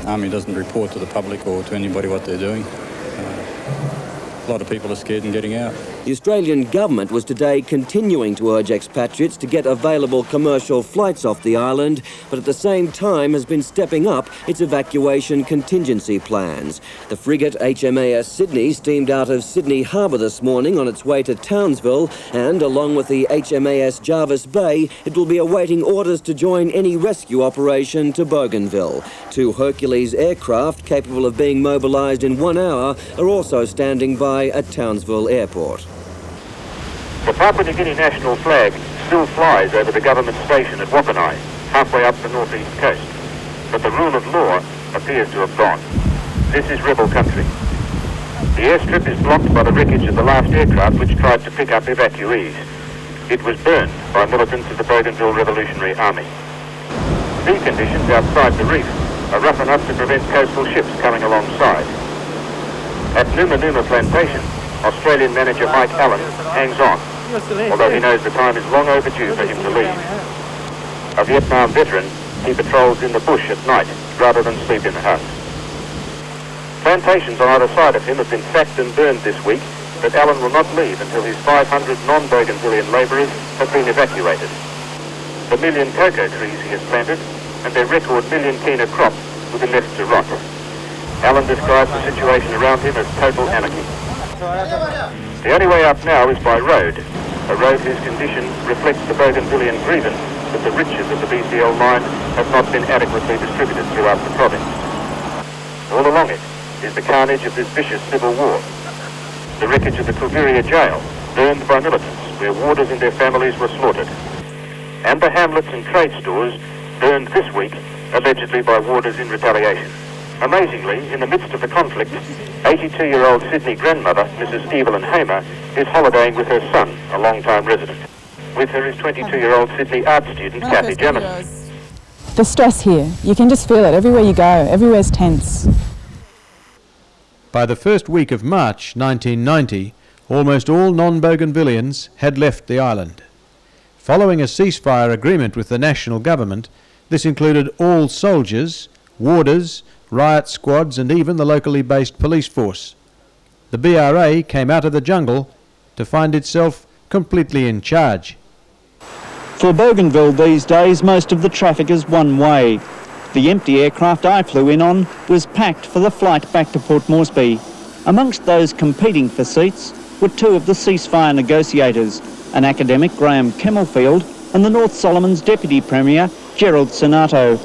Army doesn't report to the public or to anybody what they're doing. Uh, a lot of people are scared and getting out. The Australian government was today continuing to urge expatriates to get available commercial flights off the island, but at the same time has been stepping up its evacuation contingency plans. The frigate HMAS Sydney steamed out of Sydney Harbour this morning on its way to Townsville, and along with the HMAS Jervis Bay, it will be awaiting orders to join any rescue operation to Bougainville. Two Hercules aircraft capable of being mobilised in one hour are also standing by at Townsville Airport. The Papua New Guinea national flag still flies over the government station at Wakunai, halfway up the northeast coast. But the rule of law appears to have gone. This is rebel country. The airstrip is blocked by the wreckage of the last aircraft which tried to pick up evacuees. It was burned by militants of the Bougainville Revolutionary Army. Sea conditions outside the reef are rough enough to prevent coastal ships coming alongside. At Numa Numa Plantation, Australian manager Mike Allen hangs on although he knows the time is long overdue for him to leave. A Vietnam veteran, he patrols in the bush at night rather than sleep in the house. Plantations on either side of him have been sacked and burned this week, but Allen will not leave until his 500 non-Bougainvillian labourers have been evacuated. The million cocoa trees he has planted and their record million kina crop will be left to rot. Allen describes the situation around him as total anarchy. The only way up now is by road, a road whose condition reflects the Bougainvillian grievance that the riches of the BCL mine have not been adequately distributed throughout the province. All along it is the carnage of this vicious civil war. The wreckage of the Kuviria jail, burned by militants, where warders and their families were slaughtered. And the hamlets and trade stores burned this week, allegedly by warders in retaliation. Amazingly, in the midst of the conflict, 82-year-old Sydney grandmother, Mrs. Evelyn Hamer, is holidaying with her son, a long-time resident. With her is 22-year-old Sydney art student Kathy Jamison. The stress here, you can just feel it everywhere you go, everywhere's tense. By the first week of March 1990, almost all non-Bougainvillians had left the island. Following a ceasefire agreement with the national government, this included all soldiers, warders, riot squads and even the locally based police force. The BRA came out of the jungle to find itself completely in charge. For Bougainville these days, most of the traffic is one way. The empty aircraft I flew in on was packed for the flight back to Port Moresby. Amongst those competing for seats were two of the ceasefire negotiators, an academic, Graham Kemelfield, and the North Solomons Deputy Premier, Gerald Sinato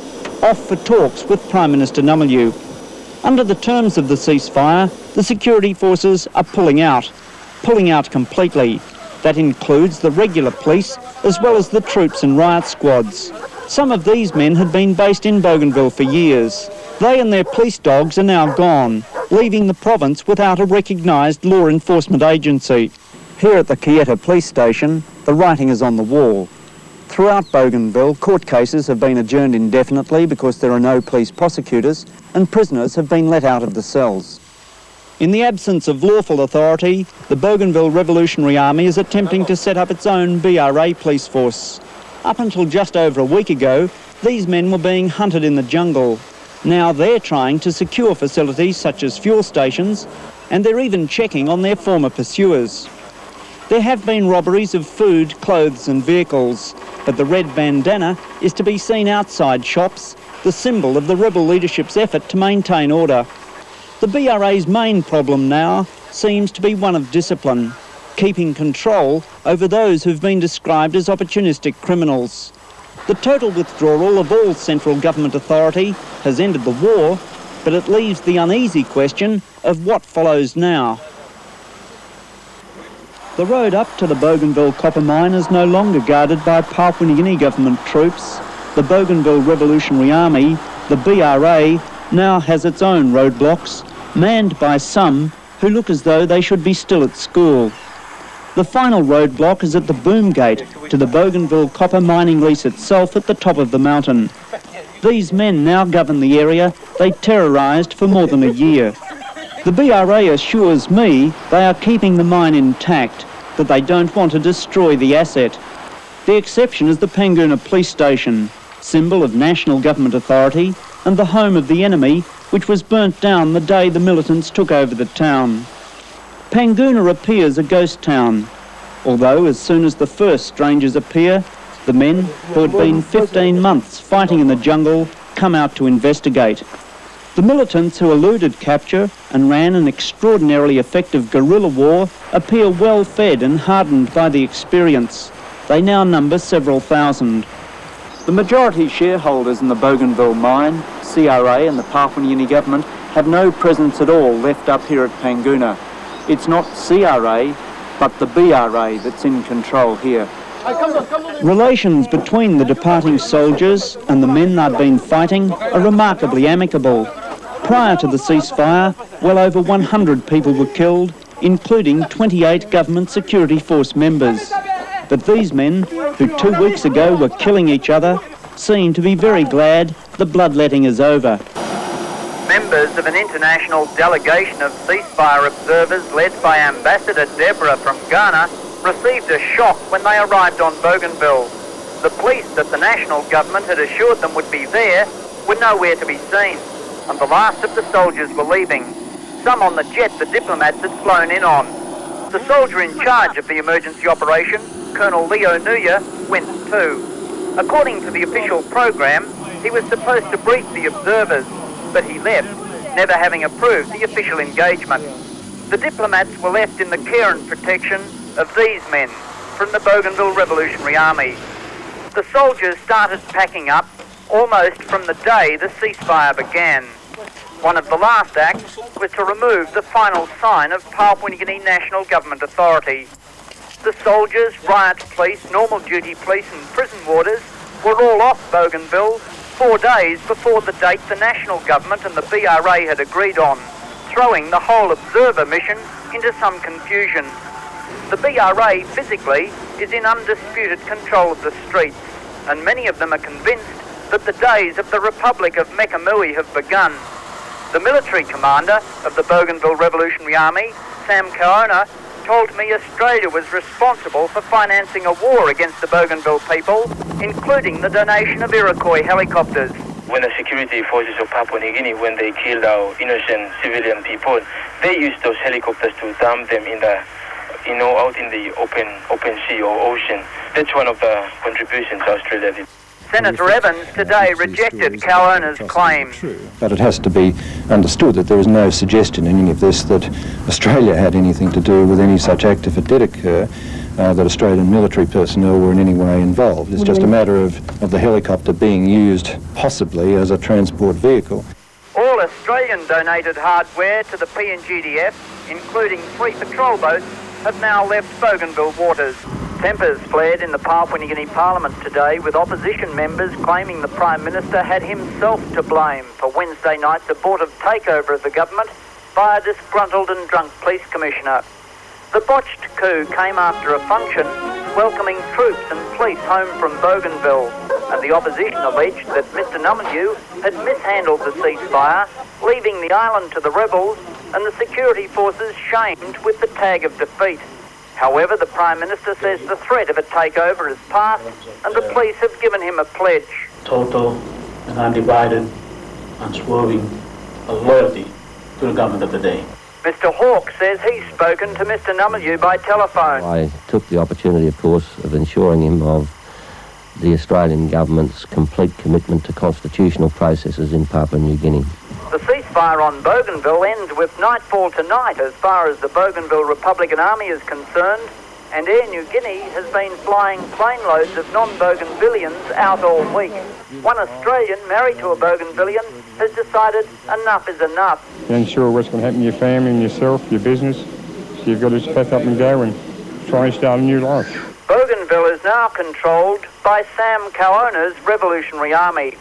off for talks with Prime Minister Namaliu. Under the terms of the ceasefire, the security forces are pulling out, pulling out completely. That includes the regular police as well as the troops and riot squads. Some of these men had been based in Bougainville for years. They and their police dogs are now gone, leaving the province without a recognised law enforcement agency. Here at the Kieta police station, the writing is on the wall. Throughout Bougainville, court cases have been adjourned indefinitely because there are no police prosecutors and prisoners have been let out of the cells. In the absence of lawful authority, the Bougainville Revolutionary Army is attempting to set up its own BRA police force. Up until just over a week ago, these men were being hunted in the jungle. Now they're trying to secure facilities such as fuel stations, and they're even checking on their former pursuers. There have been robberies of food, clothes and vehicles, but the red bandana is to be seen outside shops, the symbol of the rebel leadership's effort to maintain order. The BRA's main problem now seems to be one of discipline, keeping control over those who've been described as opportunistic criminals. The total withdrawal of all central government authority has ended the war, but it leaves the uneasy question of what follows now. The road up to the Bougainville copper mine is no longer guarded by Papua New Guinea government troops. The Bougainville Revolutionary Army, the BRA, now has its own roadblocks, manned by some who look as though they should be still at school. The final roadblock is at the boom gate to the Bougainville copper mining lease itself at the top of the mountain. These men now govern the area they terrorised for more than a year. The BRA assures me they are keeping the mine intact, that they don't want to destroy the asset. The exception is the Panguna police station, symbol of national government authority and the home of the enemy, which was burnt down the day the militants took over the town. Panguna appears a ghost town, although as soon as the first strangers appear, the men who had been 15 months fighting in the jungle come out to investigate. The militants who eluded capture and ran an extraordinarily effective guerrilla war appear well fed and hardened by the experience. They now number several thousand. The majority shareholders in the Bougainville mine, CRA and the Papua New Guinea government have no presence at all left up here at Panguna. It's not CRA, but the BRA that's in control here. Relations between the departing soldiers and the men they'd been fighting are remarkably amicable. Prior to the ceasefire, well over 100 people were killed, including 28 government security force members. But these men, who two weeks ago were killing each other, seem to be very glad the bloodletting is over. Members of an international delegation of ceasefire observers led by Ambassador Deborah from Ghana received a shock when they arrived on Bougainville. The police that the national government had assured them would be there were nowhere to be seen, and the last of the soldiers were leaving, some on the jet the diplomats had flown in on. The soldier in charge of the emergency operation, Colonel Leo Nuia, went too. According to the official program, he was supposed to brief the observers, but he left, never having approved the official engagement. The diplomats were left in the care and protection of these men from the Bougainville Revolutionary Army. The soldiers started packing up almost from the day the ceasefire began. One of the last acts was to remove the final sign of Papua New Guinea National Government authority. The soldiers, riot police, normal duty police and prison warders were all off Bougainville four days before the date the national government and the BRA had agreed on, throwing the whole observer mission into some confusion. The BRA physically is in undisputed control of the streets, and many of them are convinced that the days of the Republic of Mekamui have begun. The military commander of the Bougainville Revolutionary Army, Sam Kauona, told me Australia was responsible for financing a war against the Bougainville people, including the donation of Iroquois helicopters. When the security forces of Papua New Guinea, when they killed our innocent civilian people, they used those helicopters to dump them in the you know, out in the open, open sea or ocean. That's one of the contributions Australia did. Senator Evans today rejected Kauona's claim. But it has to be understood that there is no suggestion in any of this that Australia had anything to do with any such act if it did occur, uh, that Australian military personnel were in any way involved. It's just a matter of, of the helicopter being used possibly as a transport vehicle. All Australian donated hardware to the PNGDF, including three patrol boats, have now left Bougainville waters. Tempers flared in the Papua New Guinea Parliament today with opposition members claiming the Prime Minister had himself to blame for Wednesday night's abortive takeover of the government by a disgruntled and drunk police commissioner. The botched coup came after a function welcoming troops and police home from Bougainville, and the opposition alleged that Mr Namaliu had mishandled the ceasefire, leaving the island to the rebels and the security forces shamed with the tag of defeat. However, the Prime Minister says the threat of a takeover has passed and the police have given him a pledge. Total and undivided, unswerving loyalty to the government of the day. Mr Hawke says he's spoken to Mr Namaliu by telephone. I took the opportunity, of course, of ensuring him of the Australian government's complete commitment to constitutional processes in Papua New Guinea. The ceasefire on Bougainville ends with nightfall tonight as far as the Bougainville Republican Army is concerned, and Air Niugini has been flying plane loads of non-Bougainvilleans out all week. One Australian married to a Bougainvillean has decided enough is enough. You're unsure what's going to happen to your family and yourself, your business, so you've got to just pack up and go and try and start a new life. Bougainville is now controlled by Sam Kauona's Revolutionary Army.